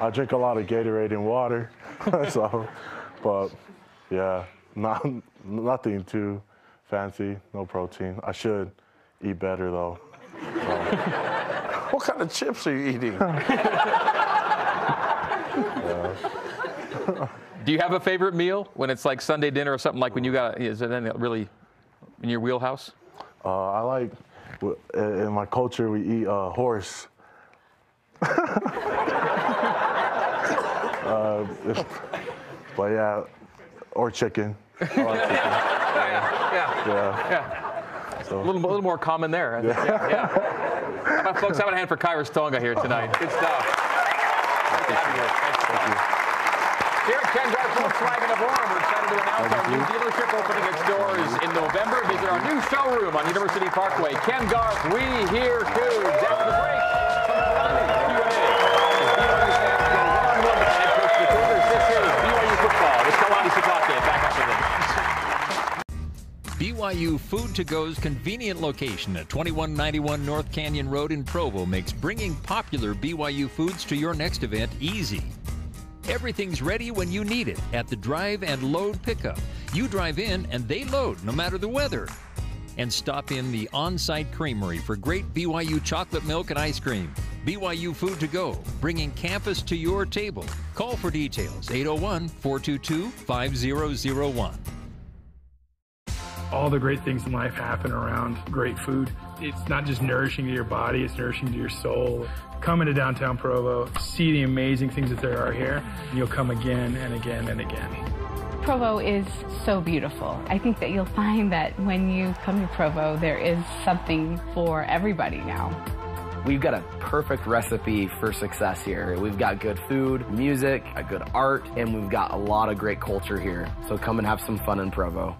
I drink a lot of Gatorade and water, so, but yeah, not nothing too fancy. No protein. I should eat better though. What kind of chips are you eating? Do you have a favorite meal when it's like Sunday dinner or something like when you got? Is it anything really in your wheelhouse? Uh, I like in my culture we eat uh, horse. uh, but yeah, or chicken. I like. Yeah. Yeah. Yeah. A little, a little more common there. I think. Yeah. yeah. How about folks? How about a hand for Khyiris Tonga here tonight? Good stuff. Good to have you here. Thanks. Thank you. Here at Ken Garff Volkswagen of Orem, we're excited to announce our new dealership opening its doors in November. Visit our new showroom on University Parkway. Ken Garff, we hear Cougs. After the break, BYU Food to Go's convenient location at 2191 North Canyon Road in Provo makes bringing popular BYU foods to your next event easy. Everything's ready when you need it at the drive and load pickup. You drive in and they load no matter the weather. And stop in the on site creamery for great BYU chocolate milk and ice cream. BYU Food to Go, bringing campus to your table. Call for details 801 422 5001. All the great things in life happen around great food. It's not just nourishing to your body, it's nourishing to your soul. Come into downtown Provo, see the amazing things that there are here, and you'll come again and again and again. Provo is so beautiful. I think that you'll find that when you come to Provo, there is something for everybody now. We've got a perfect recipe for success here. We've got good food, music, a good art, and we've got a lot of great culture here. So come and have some fun in Provo.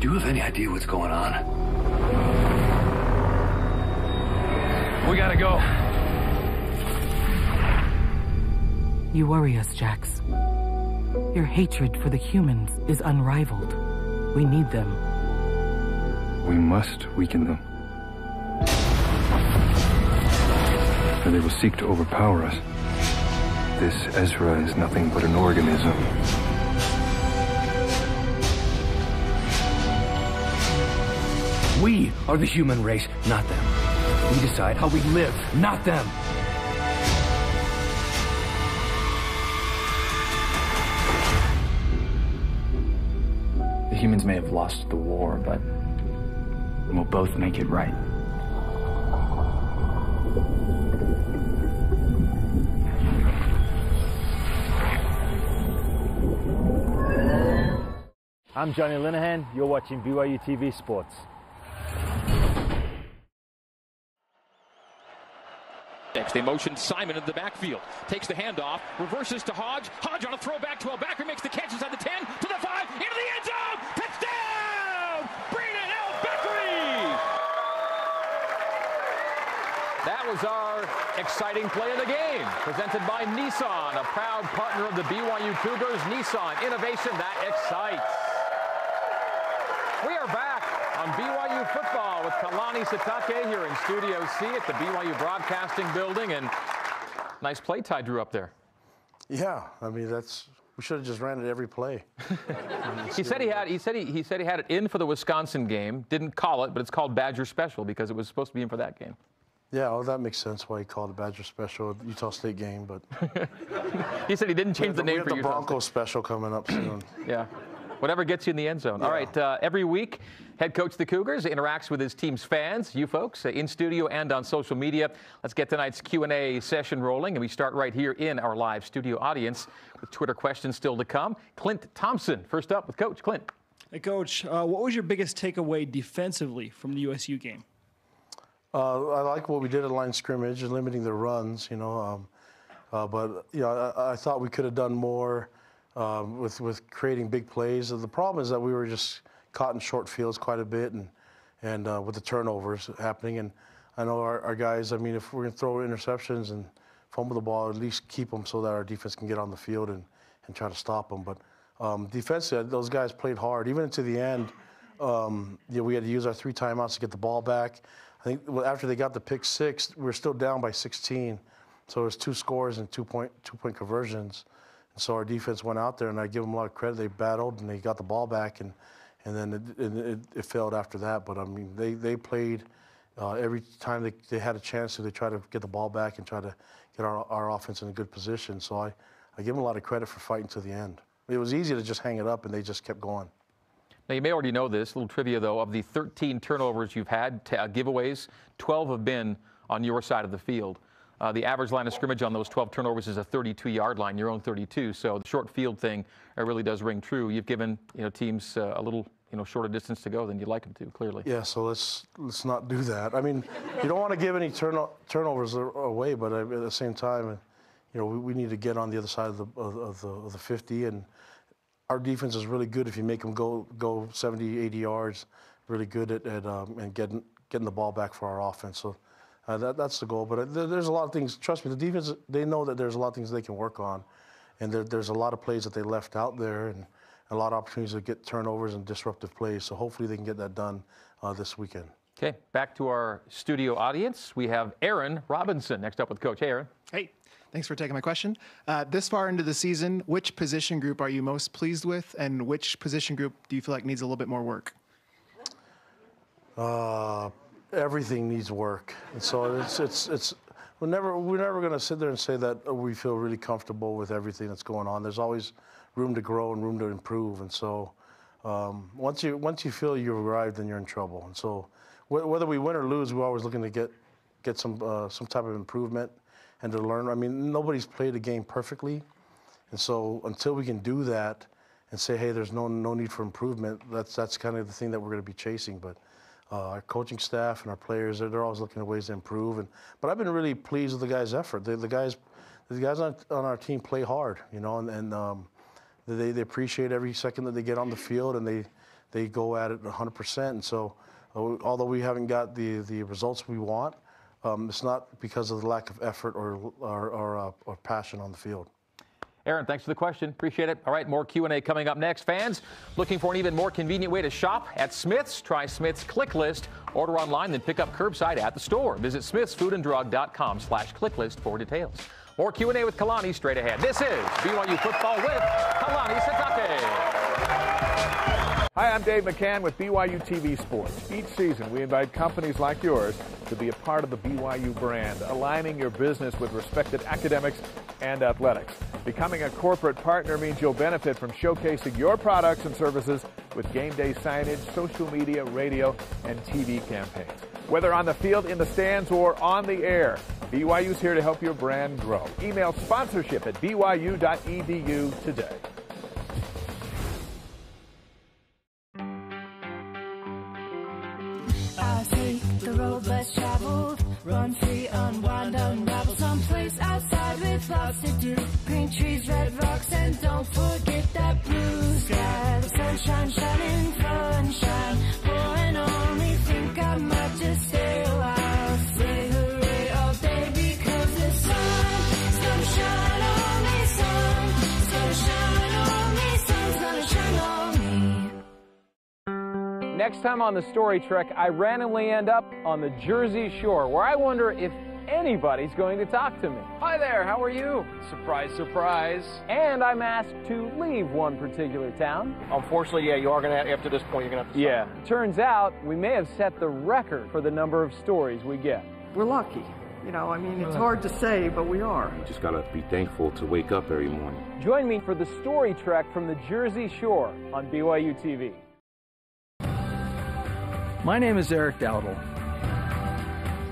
Do you have any idea what's going on? We gotta go. You worry us, Jax. Your hatred for the humans is unrivaled. We need them. We must weaken them. Or they will seek to overpower us. This Ezra is nothing but an organism. We are the human race, not them. We decide how we live, not them. The humans may have lost the war, but we'll both make it right. I'm Johnny Linehan. You're watching BYU TV Sports. Next, they motion Simon in the backfield. Takes the handoff, reverses to Hoge. Hoge on a throwback to El-Bakri, makes the catch inside the 10, to the 5, into the end zone! Touchdown! Brayden El-Bakri! That was our exciting play of the game, presented by Nissan, a proud partner of the BYU Cougars. Nissan, innovation that excites. We are back on BYU football with Kalani Sitake here in Studio C at the BYU Broadcasting Building, and nice play Ty drew up there. Yeah, I mean that's we should have just ran it every play. He said he had he said he, he said he had it in for the Wisconsin game. Didn't call it, but it's called Badger Special because it was supposed to be in for that game. Yeah, well, that makes sense why he called it Badger Special, Utah State game, but He said he didn't change the name we have for the Utah Broncos special coming up soon. Yeah. Whatever gets you in the end zone. All right. Uh, every week, head coach the Cougars interacts with his team's fans, you folks, uh, in studio and on social media. Let's get tonight's Q&A session rolling, and we start right here in our live studio audience with Twitter questions still to come. Clint Thompson, first up with Coach Clint. Hey, Coach, uh, what was your biggest takeaway defensively from the USU game? Uh, I like what we did at line scrimmage and limiting the runs, you know. Um, uh, but you know, I, I thought we could have done more um, with with creating big plays. The problem is that we were just caught in short fields quite a bit, and and uh, with the turnovers happening. And I know our, our guys. I mean, if we're gonna throw interceptions and fumble the ball, at least keep them so that our defense can get on the field and, and try to stop them. But um, defensively, those guys played hard, even into the end. Um, you know, we had to use our three timeouts to get the ball back. I think after they got the pick six, we were still down by 16. So it was two scores and two point two point conversions. So our defense went out there, and I give them a lot of credit. They battled and they got the ball back, and and then it, it, it, it failed after that. But I mean, they they played uh, every time they, they had a chance to. They tried to get the ball back and try to get our our offense in a good position. So I I give them a lot of credit for fighting to the end. It was easy to just hang it up, and they just kept going. Now, you may already know this. A little trivia, though. Of the 13 turnovers you've had, t- uh, giveaways, 12 have been on your side of the field. Uh, the average line of scrimmage on those 12 turnovers is a 32-yard line, your own 32. So the short field thing uh, really does ring true. You've given you know teams uh, a little you know shorter distance to go than you'd like them to. Clearly. Yeah. So let's let's not do that. I mean, you don't want to give any turno- turnovers away, but at the same time, you know, we, we need to get on the other side of the of, of the of the 50 and our defense is really good if you make them go go 70, 80 yards. Really good at, at um, and getting getting the ball back for our offense. So uh, that, that's the goal. But uh, there, there's a lot of things. Trust me, the defense they know that there's a lot of things they can work on, and there, there's a lot of plays that they left out there, and a lot of opportunities to get turnovers and disruptive plays. So hopefully they can get that done uh, this weekend. Okay, back to our studio audience. We have Aaron Robinson next up with Coach Hey, Aaron. Hey, thanks for taking my question. Uh, this far into the season, which position group are you most pleased with, and which position group do you feel like needs a little bit more work? Uh, everything needs work, and so it's it's it's we're never we're never going to sit there and say that we feel really comfortable with everything that's going on. There's always room to grow and room to improve, and so um, once you once you feel you've arrived, then you're in trouble. And so wh- whether we win or lose, we're always looking to get get some uh, some type of improvement and to learn. I mean, nobody's played a game perfectly, and so until we can do that and say, hey, there's no no need for improvement, that's that's kind of the thing that we're going to be chasing. But uh, our coaching staff and our players, they're, they're always looking at ways to improve. And but I've been really pleased with the guys' effort. The, the guys, the guys on, on our team play hard, you know, and, and um, they, they appreciate every second that they get on the field and they they go at it 100%. And so, uh, although we haven't got the the results we want, um, it's not because of the lack of effort or or, or, uh, or passion on the field. Aaron, thanks for the question. Appreciate it. All right, more Q&A coming up next. Fans looking for an even more convenient way to shop at Smith's? Try Smith's Click List. Order online, then pick up curbside at the store. Visit smithsfoodanddrug.com slash clicklist for details. More Q&A with Kalani straight ahead. This is BYU Football with Kalani Sitake. Hi, I'm Dave McCann with BYU TV Sports. Each season, we invite companies like yours to be a part of the BYU brand, aligning your business with respected academics and athletics. Becoming a corporate partner means you'll benefit from showcasing your products and services with game day signage, social media, radio, and TV campaigns. Whether on the field, in the stands, or on the air, BYU's here to help your brand grow. Email sponsorship at byu.edu today. The road less traveled, run free, unwind, unravel someplace outside with lots to do. Green trees, red rocks, and don't forget that blue sky. The sunshine shining, sunshine pouring on me. Think I might just stay Next time on the Story Trek, I randomly end up on the Jersey Shore, where I wonder if anybody's going to talk to me. Hi there, how are you? Surprise, surprise. And I'm asked to leave one particular town. Unfortunately, yeah, you are going to, after this point, you're going to have to Yeah. Turns out we may have set the record for the number of stories we get. We're lucky. You know, I mean, it's hard to say, but we are. Just gotta be thankful to wake up every morning. Join me for the Story Trek from the Jersey Shore on BYU TV. My name is Eric Dowdle.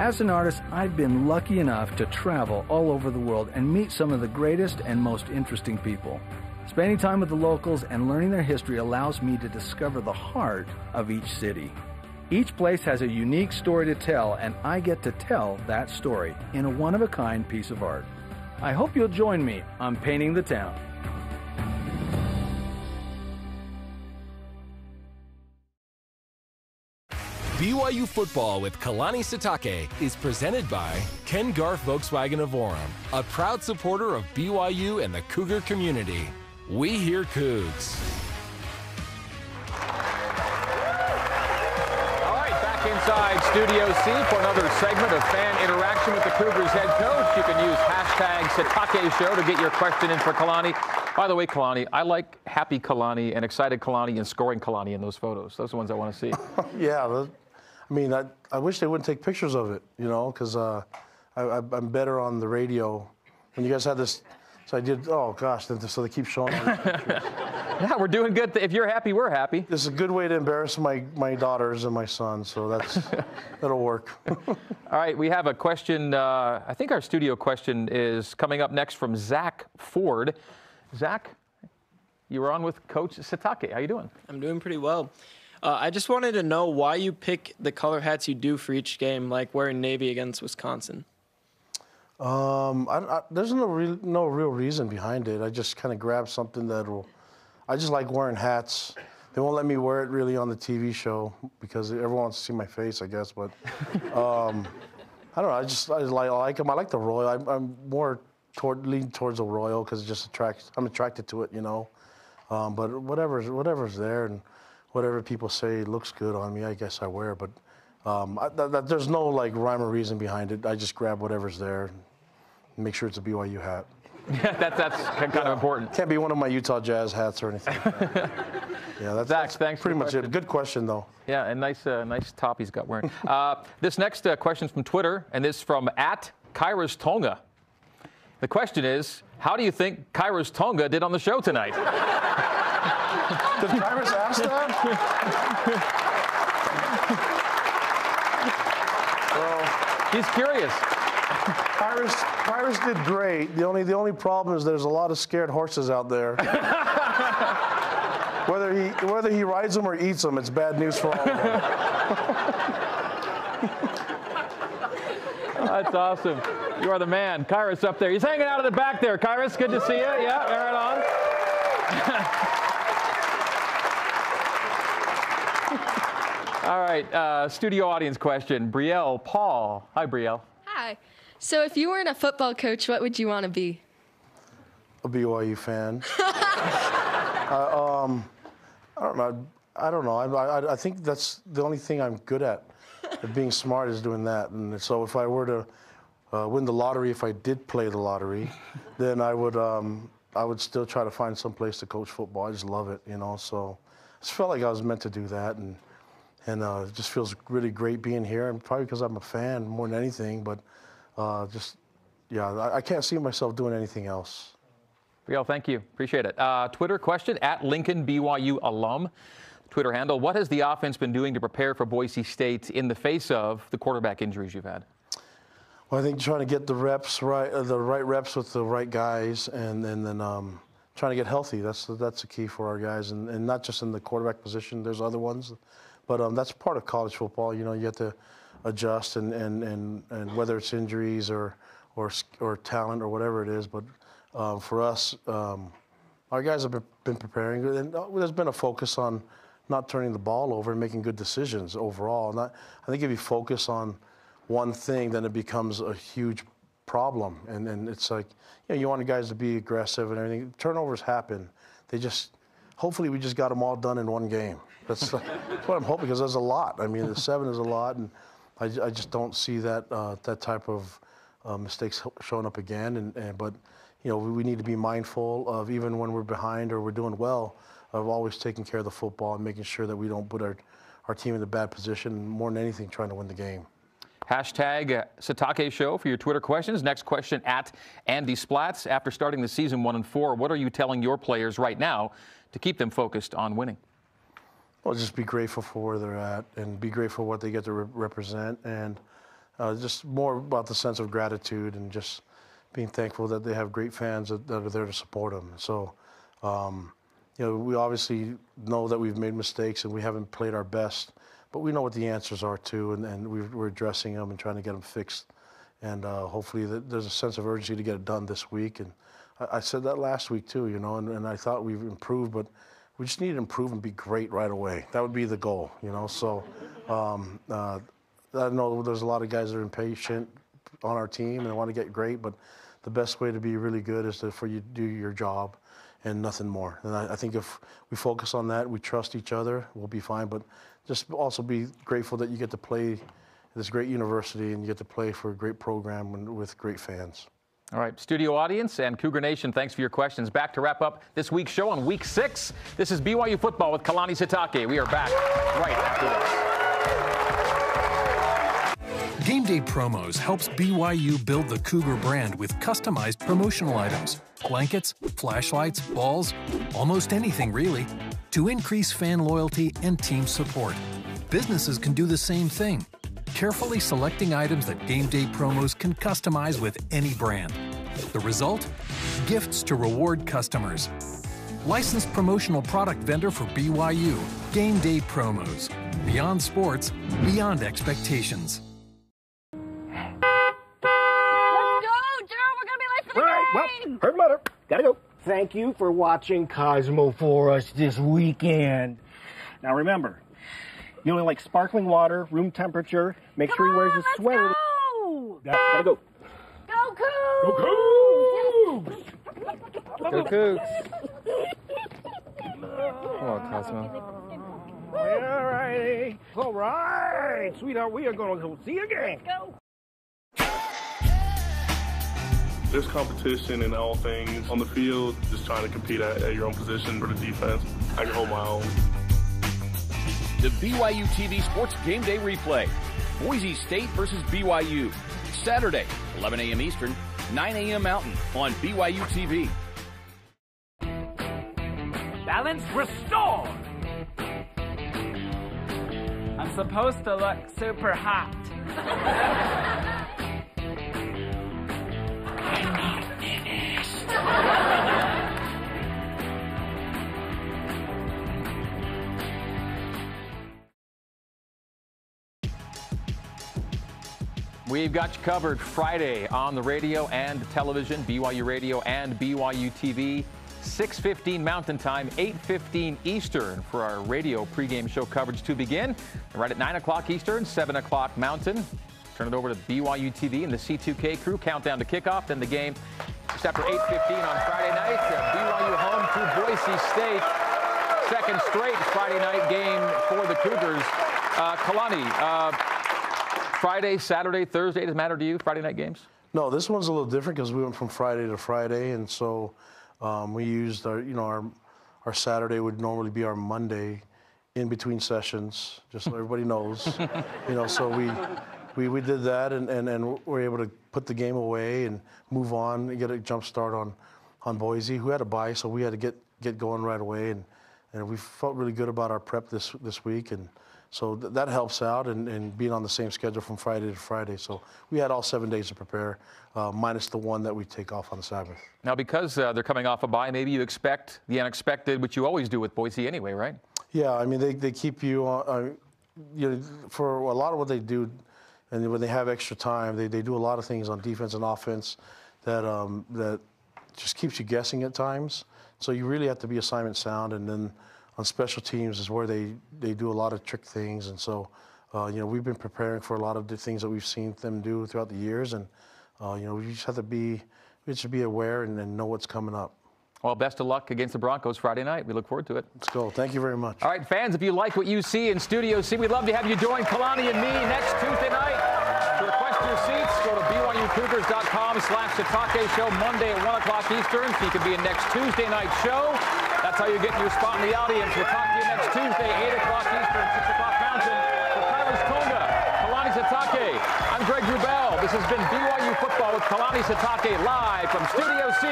As an artist, I've been lucky enough to travel all over the world and meet some of the greatest and most interesting people. Spending time with the locals and learning their history allows me to discover the heart of each city. Each place has a unique story to tell, and I get to tell that story in a one of a kind piece of art. I hope you'll join me on Painting the Town. BYU football with Kalani Sitake is presented by Ken Garff Volkswagen of Orem, a proud supporter of BYU and the Cougar community. We hear Cougs. All right, back inside Studio C for another segment of fan interaction with the Cougars head coach. You can use hashtag Sitake Show to get your question in for Kalani. By the way, Kalani, I like happy Kalani and excited Kalani and scoring Kalani in those photos. Those are the ones I want to see. yeah, the, I mean, I, I wish they wouldn't take pictures of it, you know, because uh, I, I, I'm better on the radio. When you guys had this, so I did, oh gosh, then- so they keep showing me pictures. Yeah, we're doing good. If you're happy, we're happy. This is a good way to embarrass my, my daughters and my son, so that's that'll work. All right, we have a question. Uh, I think our studio question is coming up next from Zach Ford. Zach, you were on with Coach Sitake. How you doing? I'm doing pretty well. Uh, I just wanted to know why you pick the color hats you do for each game, like wearing navy against Wisconsin. Um, I, I, there's no real, no real reason behind it. I just kind of grabbed something that'll. I just like wearing hats. They won't let me wear it really on the TV show because everyone wants to see my face, I guess. But um, I don't know. I just I like I like them. I like the royal. I'm, I'm more toward lean towards the royal because it just attracts. I'm attracted to it, you know. Um, but whatever's whatever's there and whatever people say looks good on me, I guess I wear. But um, I, that, that, there's no like rhyme or reason behind it. I just grab whatever's there and make sure it's a BYU hat. Yeah, that, that's kind of important. Can't be one of my Utah Jazz hats or anything. yeah, that's, Zach, that's thanks pretty much question. it. Good question though. Yeah, and nice, uh, nice top he's got wearing. uh, this next uh, question is from Twitter, and this from at Khyiris Tonga. The question is, how do you think Khyiris Tonga did on the show tonight? Did Khyiris ask that? He's curious. Khyiris, Khyiris did great. The only the only problem is there's a lot of scared horses out there. whether he whether he rides them or eats them, it's bad news for all of them. That's awesome. You are the man. Khyiris up there. He's hanging out in the back there. Khyiris, good to see you. Yeah, right on. All right, uh, studio audience question. Brielle Paul. Hi, Brielle. Hi. So if you weren't a football coach, what would you want to be? A BYU fan. I, um, I don't know. I don't know. I, I, I think that's the only thing I'm good at. at being smart is doing that. And so if I were to uh, win the lottery, if I did play the lottery, then I would um, I would still try to find some place to coach football. I just love it, you know. So I just felt like I was meant to do that, and and uh, it just feels really great being here. And probably because I'm a fan more than anything, but uh, just yeah, I, I can't see myself doing anything else. Brielle, thank you. Appreciate it. Uh, Twitter question at Lincoln BYU alum. Twitter handle. What has the offense been doing to prepare for Boise State in the face of the quarterback injuries you've had? Well, I think trying to get the reps right, uh, the right reps with the right guys, and, and then um, trying to get healthy. That's the, that's the key for our guys, and, and not just in the quarterback position. There's other ones, but um, that's part of college football. You know, you have to adjust, and, and, and, and whether it's injuries or or or talent or whatever it is. But um, for us, um, our guys have been, preparing, and uh, there's been a focus on not turning the ball over and making good decisions overall. And I, I think if you focus on one thing, then it becomes a huge problem. And, and it's like, you know, you want the guys to be aggressive and everything. Turnovers happen. They just, hopefully, we just got them all done in one game. That's, that's what I'm hoping because there's a lot. I mean, the seven is a lot, and I, I just don't see that uh, that type of uh, mistakes showing up again. And, and but, you know, we, we need to be mindful of even when we're behind or we're doing well, of always taking care of the football and making sure that we don't put our, our team in a bad position. More than anything, trying to win the game. Hashtag uh, Sitake Show for your Twitter questions. Next question at Andy Splats. After starting the season one and four, what are you telling your players right now to keep them focused on winning? Well, just be grateful for where they're at and be grateful what they get to re- represent and uh, just more about the sense of gratitude and just being thankful that they have great fans that, that are there to support them. So, um, you know, we obviously know that we've made mistakes and we haven't played our best, but we know what the answers are too, and, and we've, we're addressing them and trying to get them fixed. And uh, hopefully that there's a sense of urgency to get it done this week. And I, I said that last week too, you know, and, and I thought we've improved, but we just need to improve and be great right away. That would be the goal, you know. So um, uh, I know there's a lot of guys that are impatient on our team and they want to get great, but the best way to be really good is to, for you do your job and nothing more. And I, I think if we focus on that, we trust each other, we'll be fine. But just also be grateful that you get to play this great university and you get to play for a great program with great fans. All right, studio audience and Cougar Nation, thanks for your questions. Back to wrap up this week's show on week six. This is BYU football with Kalani Sitake. We are back right after this. Game Day Promos helps BYU build the Cougar brand with customized promotional items blankets, flashlights, balls, almost anything really, to increase fan loyalty and team support. Businesses can do the same thing carefully selecting items that Game Day promos can customize with any brand. The result? Gifts to reward customers. Licensed promotional product vendor for BYU, Game Day promos. Beyond sports, beyond expectations. All right, well, heard mother. Gotta go. Thank you for watching Cosmo for us this weekend. Now remember, you only like sparkling water, room temperature. Make sure he wears his sweater. Go! Yeah, gotta go. Go Cougs! Go Go Cougs. Come on, Cosmo. All righty. All right, sweetheart, we are going to go see you again. Go. There's competition in all things on the field, just trying to compete at, at your own position for the defense. I can hold my own. The BYU TV Sports Game Day replay. Boise State versus BYU. Saturday, 11 a.m. Eastern, 9 a.m. Mountain on BYU TV. Balance restored! I'm supposed to look super hot. I'm not finished. We've got you covered Friday on the radio and television, BYU Radio and BYU TV. 6.15 Mountain Time, 8.15 Eastern for our radio pregame show coverage to begin. Right at 9 o'clock Eastern, 7 o'clock Mountain. Turn it over to BYU TV and the C2K crew. Countdown to kickoff. Then the game just after 8.15 on Friday night. Uh, BYU home to Boise State. Second straight Friday night game for the Cougars. Uh, Kalani, uh, Friday, Saturday, Thursday, does it matter to you, Friday night games? No, this one's a little different because we went from Friday to Friday, and so um, we used our, you know, our our Saturday would normally be our Monday in between sessions, just so everybody knows. you know, so we we, we did that, and, and, and we're able to put the game away and move on and get a jump start on on Boise, who had a bye, so we had to get get going right away, and and we felt really good about our prep this this week, and so th- that helps out, and, and being on the same schedule from Friday to Friday. So we had all seven days to prepare, uh, minus the one that we take off on the Sabbath. Now, because uh, they're coming off a bye, maybe you expect the unexpected, which you always do with Boise anyway, right? Yeah, I mean they, they keep you on. Uh, you know, for a lot of what they do, and when they have extra time, they, they do a lot of things on defense and offense that um, that just keeps you guessing at times. So you really have to be assignment sound, and then on special teams is where they, they do a lot of trick things. And so, uh, you know, we've been preparing for a lot of the things that we've seen them do throughout the years. And, uh, you know, we just have to be, we should be aware and, and know what's coming up. Well, best of luck against the Broncos Friday night. We look forward to it. Let's go. Thank you very much. All right, fans, if you like what you see in Studio C, we'd love to have you join Kalani and me next Tuesday night. To request your seats, go to BYUCougars.com slash Sitake Show Monday at 1 o'clock Eastern so you can be in next Tuesday night show. That's how you get your spot in the audience. We'll talk to you next Tuesday, 8 o'clock Eastern, 6 o'clock Mountain. For Khyiris Tonga, Kalani Sitake, I'm Greg Wrubell. This has been BYU Football with Kalani Sitake live from Studio C.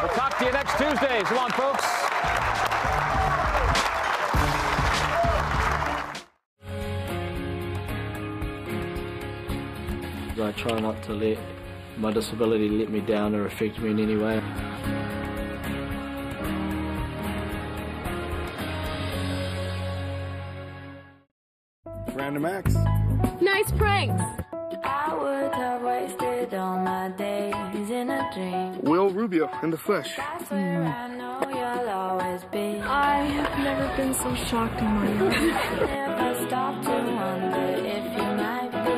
We'll talk to you next Tuesday. So long, folks. I try not to let my disability let me down or affect me in any way. In a dream. Will Rubio in the flesh. I swear I know you'll always be. I have never been so shocked in my life. Never stop to wonder if you might be.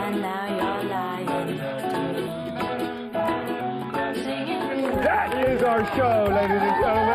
And now you're lying That is our show, ladies and gentlemen.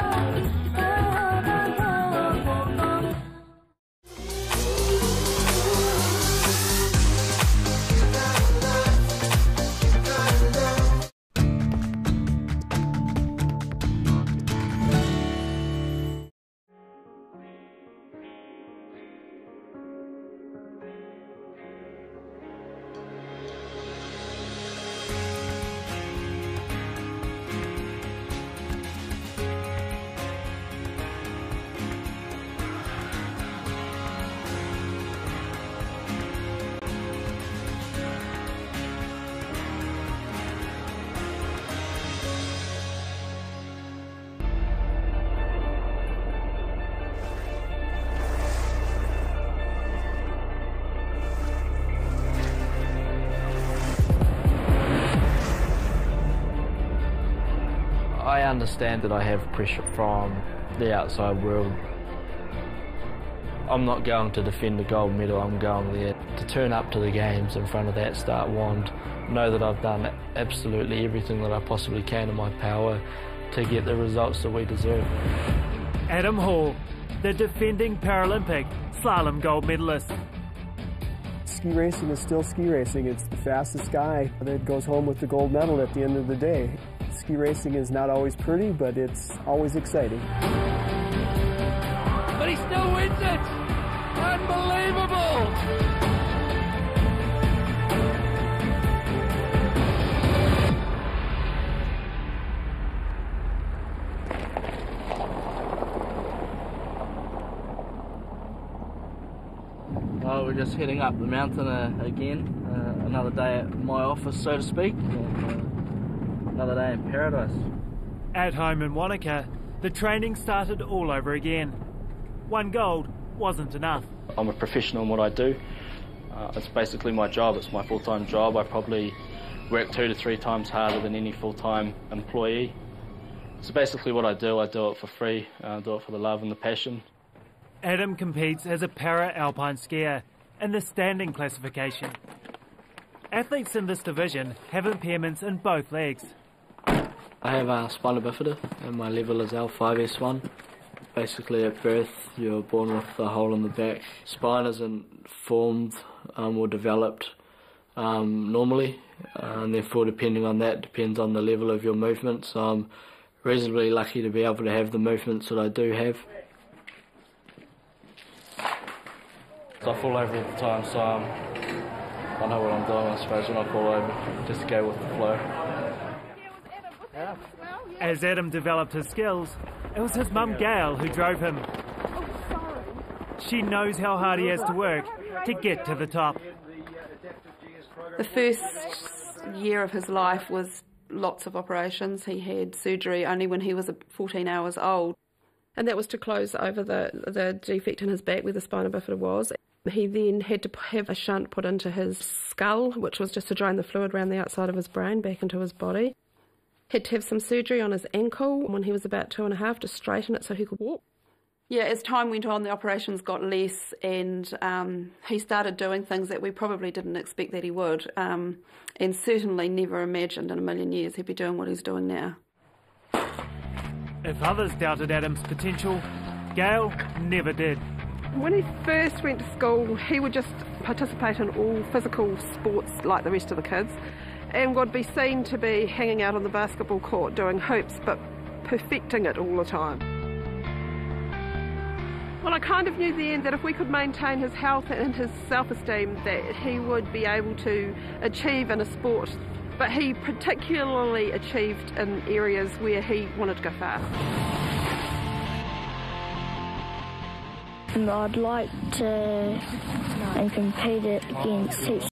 Understand that I have pressure from the outside world. I'm not going to defend the gold medal, I'm going there to turn up to the games in front of that start wand, know that I've done absolutely everything that I possibly can in my power to get the results that we deserve. Adam Hall, the defending Paralympic slalom gold medalist. Ski racing is still ski racing. It's the fastest guy that goes home with the gold medal at the end of the day. Ski racing is not always pretty, but it's always exciting. But he still wins it! Unbelievable! Well, we're just heading up the mountain uh, again. Uh, another day at my office, so to speak. And, uh, another day in paradise. At home in Wanaka, the training started all over again. One gold wasn't enough. I'm a professional in what I do. Uh, it's basically my job. It's my full-time job. I probably work two to three times harder than any full-time employee. So basically what I do, I do it for free. I do it for the love and the passion. Adam competes as a para alpine skier in the standing classification. Athletes in this division have impairments in both legs. I have a spina bifida and my level is L5S1. Basically at birth you're born with a hole in the back. Spine isn't formed um, or developed um, normally uh, and therefore depending on that depends on the level of your movement. So I'm reasonably lucky to be able to have the movements that I do have. So I fall over all the time so um, I know what I'm doing I suppose when I fall over just to go with the flow. As Adam developed his skills, it was his mum Gail who drove him. She knows how hard he has to work to get to the top. The first year of his life was lots of operations. He had surgery only when he was 14 hours old, and that was to close over the, the defect in his back where the spina bifida was. He then had to have a shunt put into his skull, which was just to drain the fluid around the outside of his brain back into his body. Had to have some surgery on his ankle when he was about two and a half to straighten it so he could walk. Yeah, as time went on, the operations got less, and um, he started doing things that we probably didn't expect that he would, um, and certainly never imagined in a million years he'd be doing what he's doing now. If others doubted Adam's potential, Gail never did. When he first went to school, he would just participate in all physical sports like the rest of the kids and would be seen to be hanging out on the basketball court doing hoops but perfecting it all the time. Well, I kind of knew then that if we could maintain his health and his self-esteem that he would be able to achieve in a sport but he particularly achieved in areas where he wanted to go fast. I'd like to compete against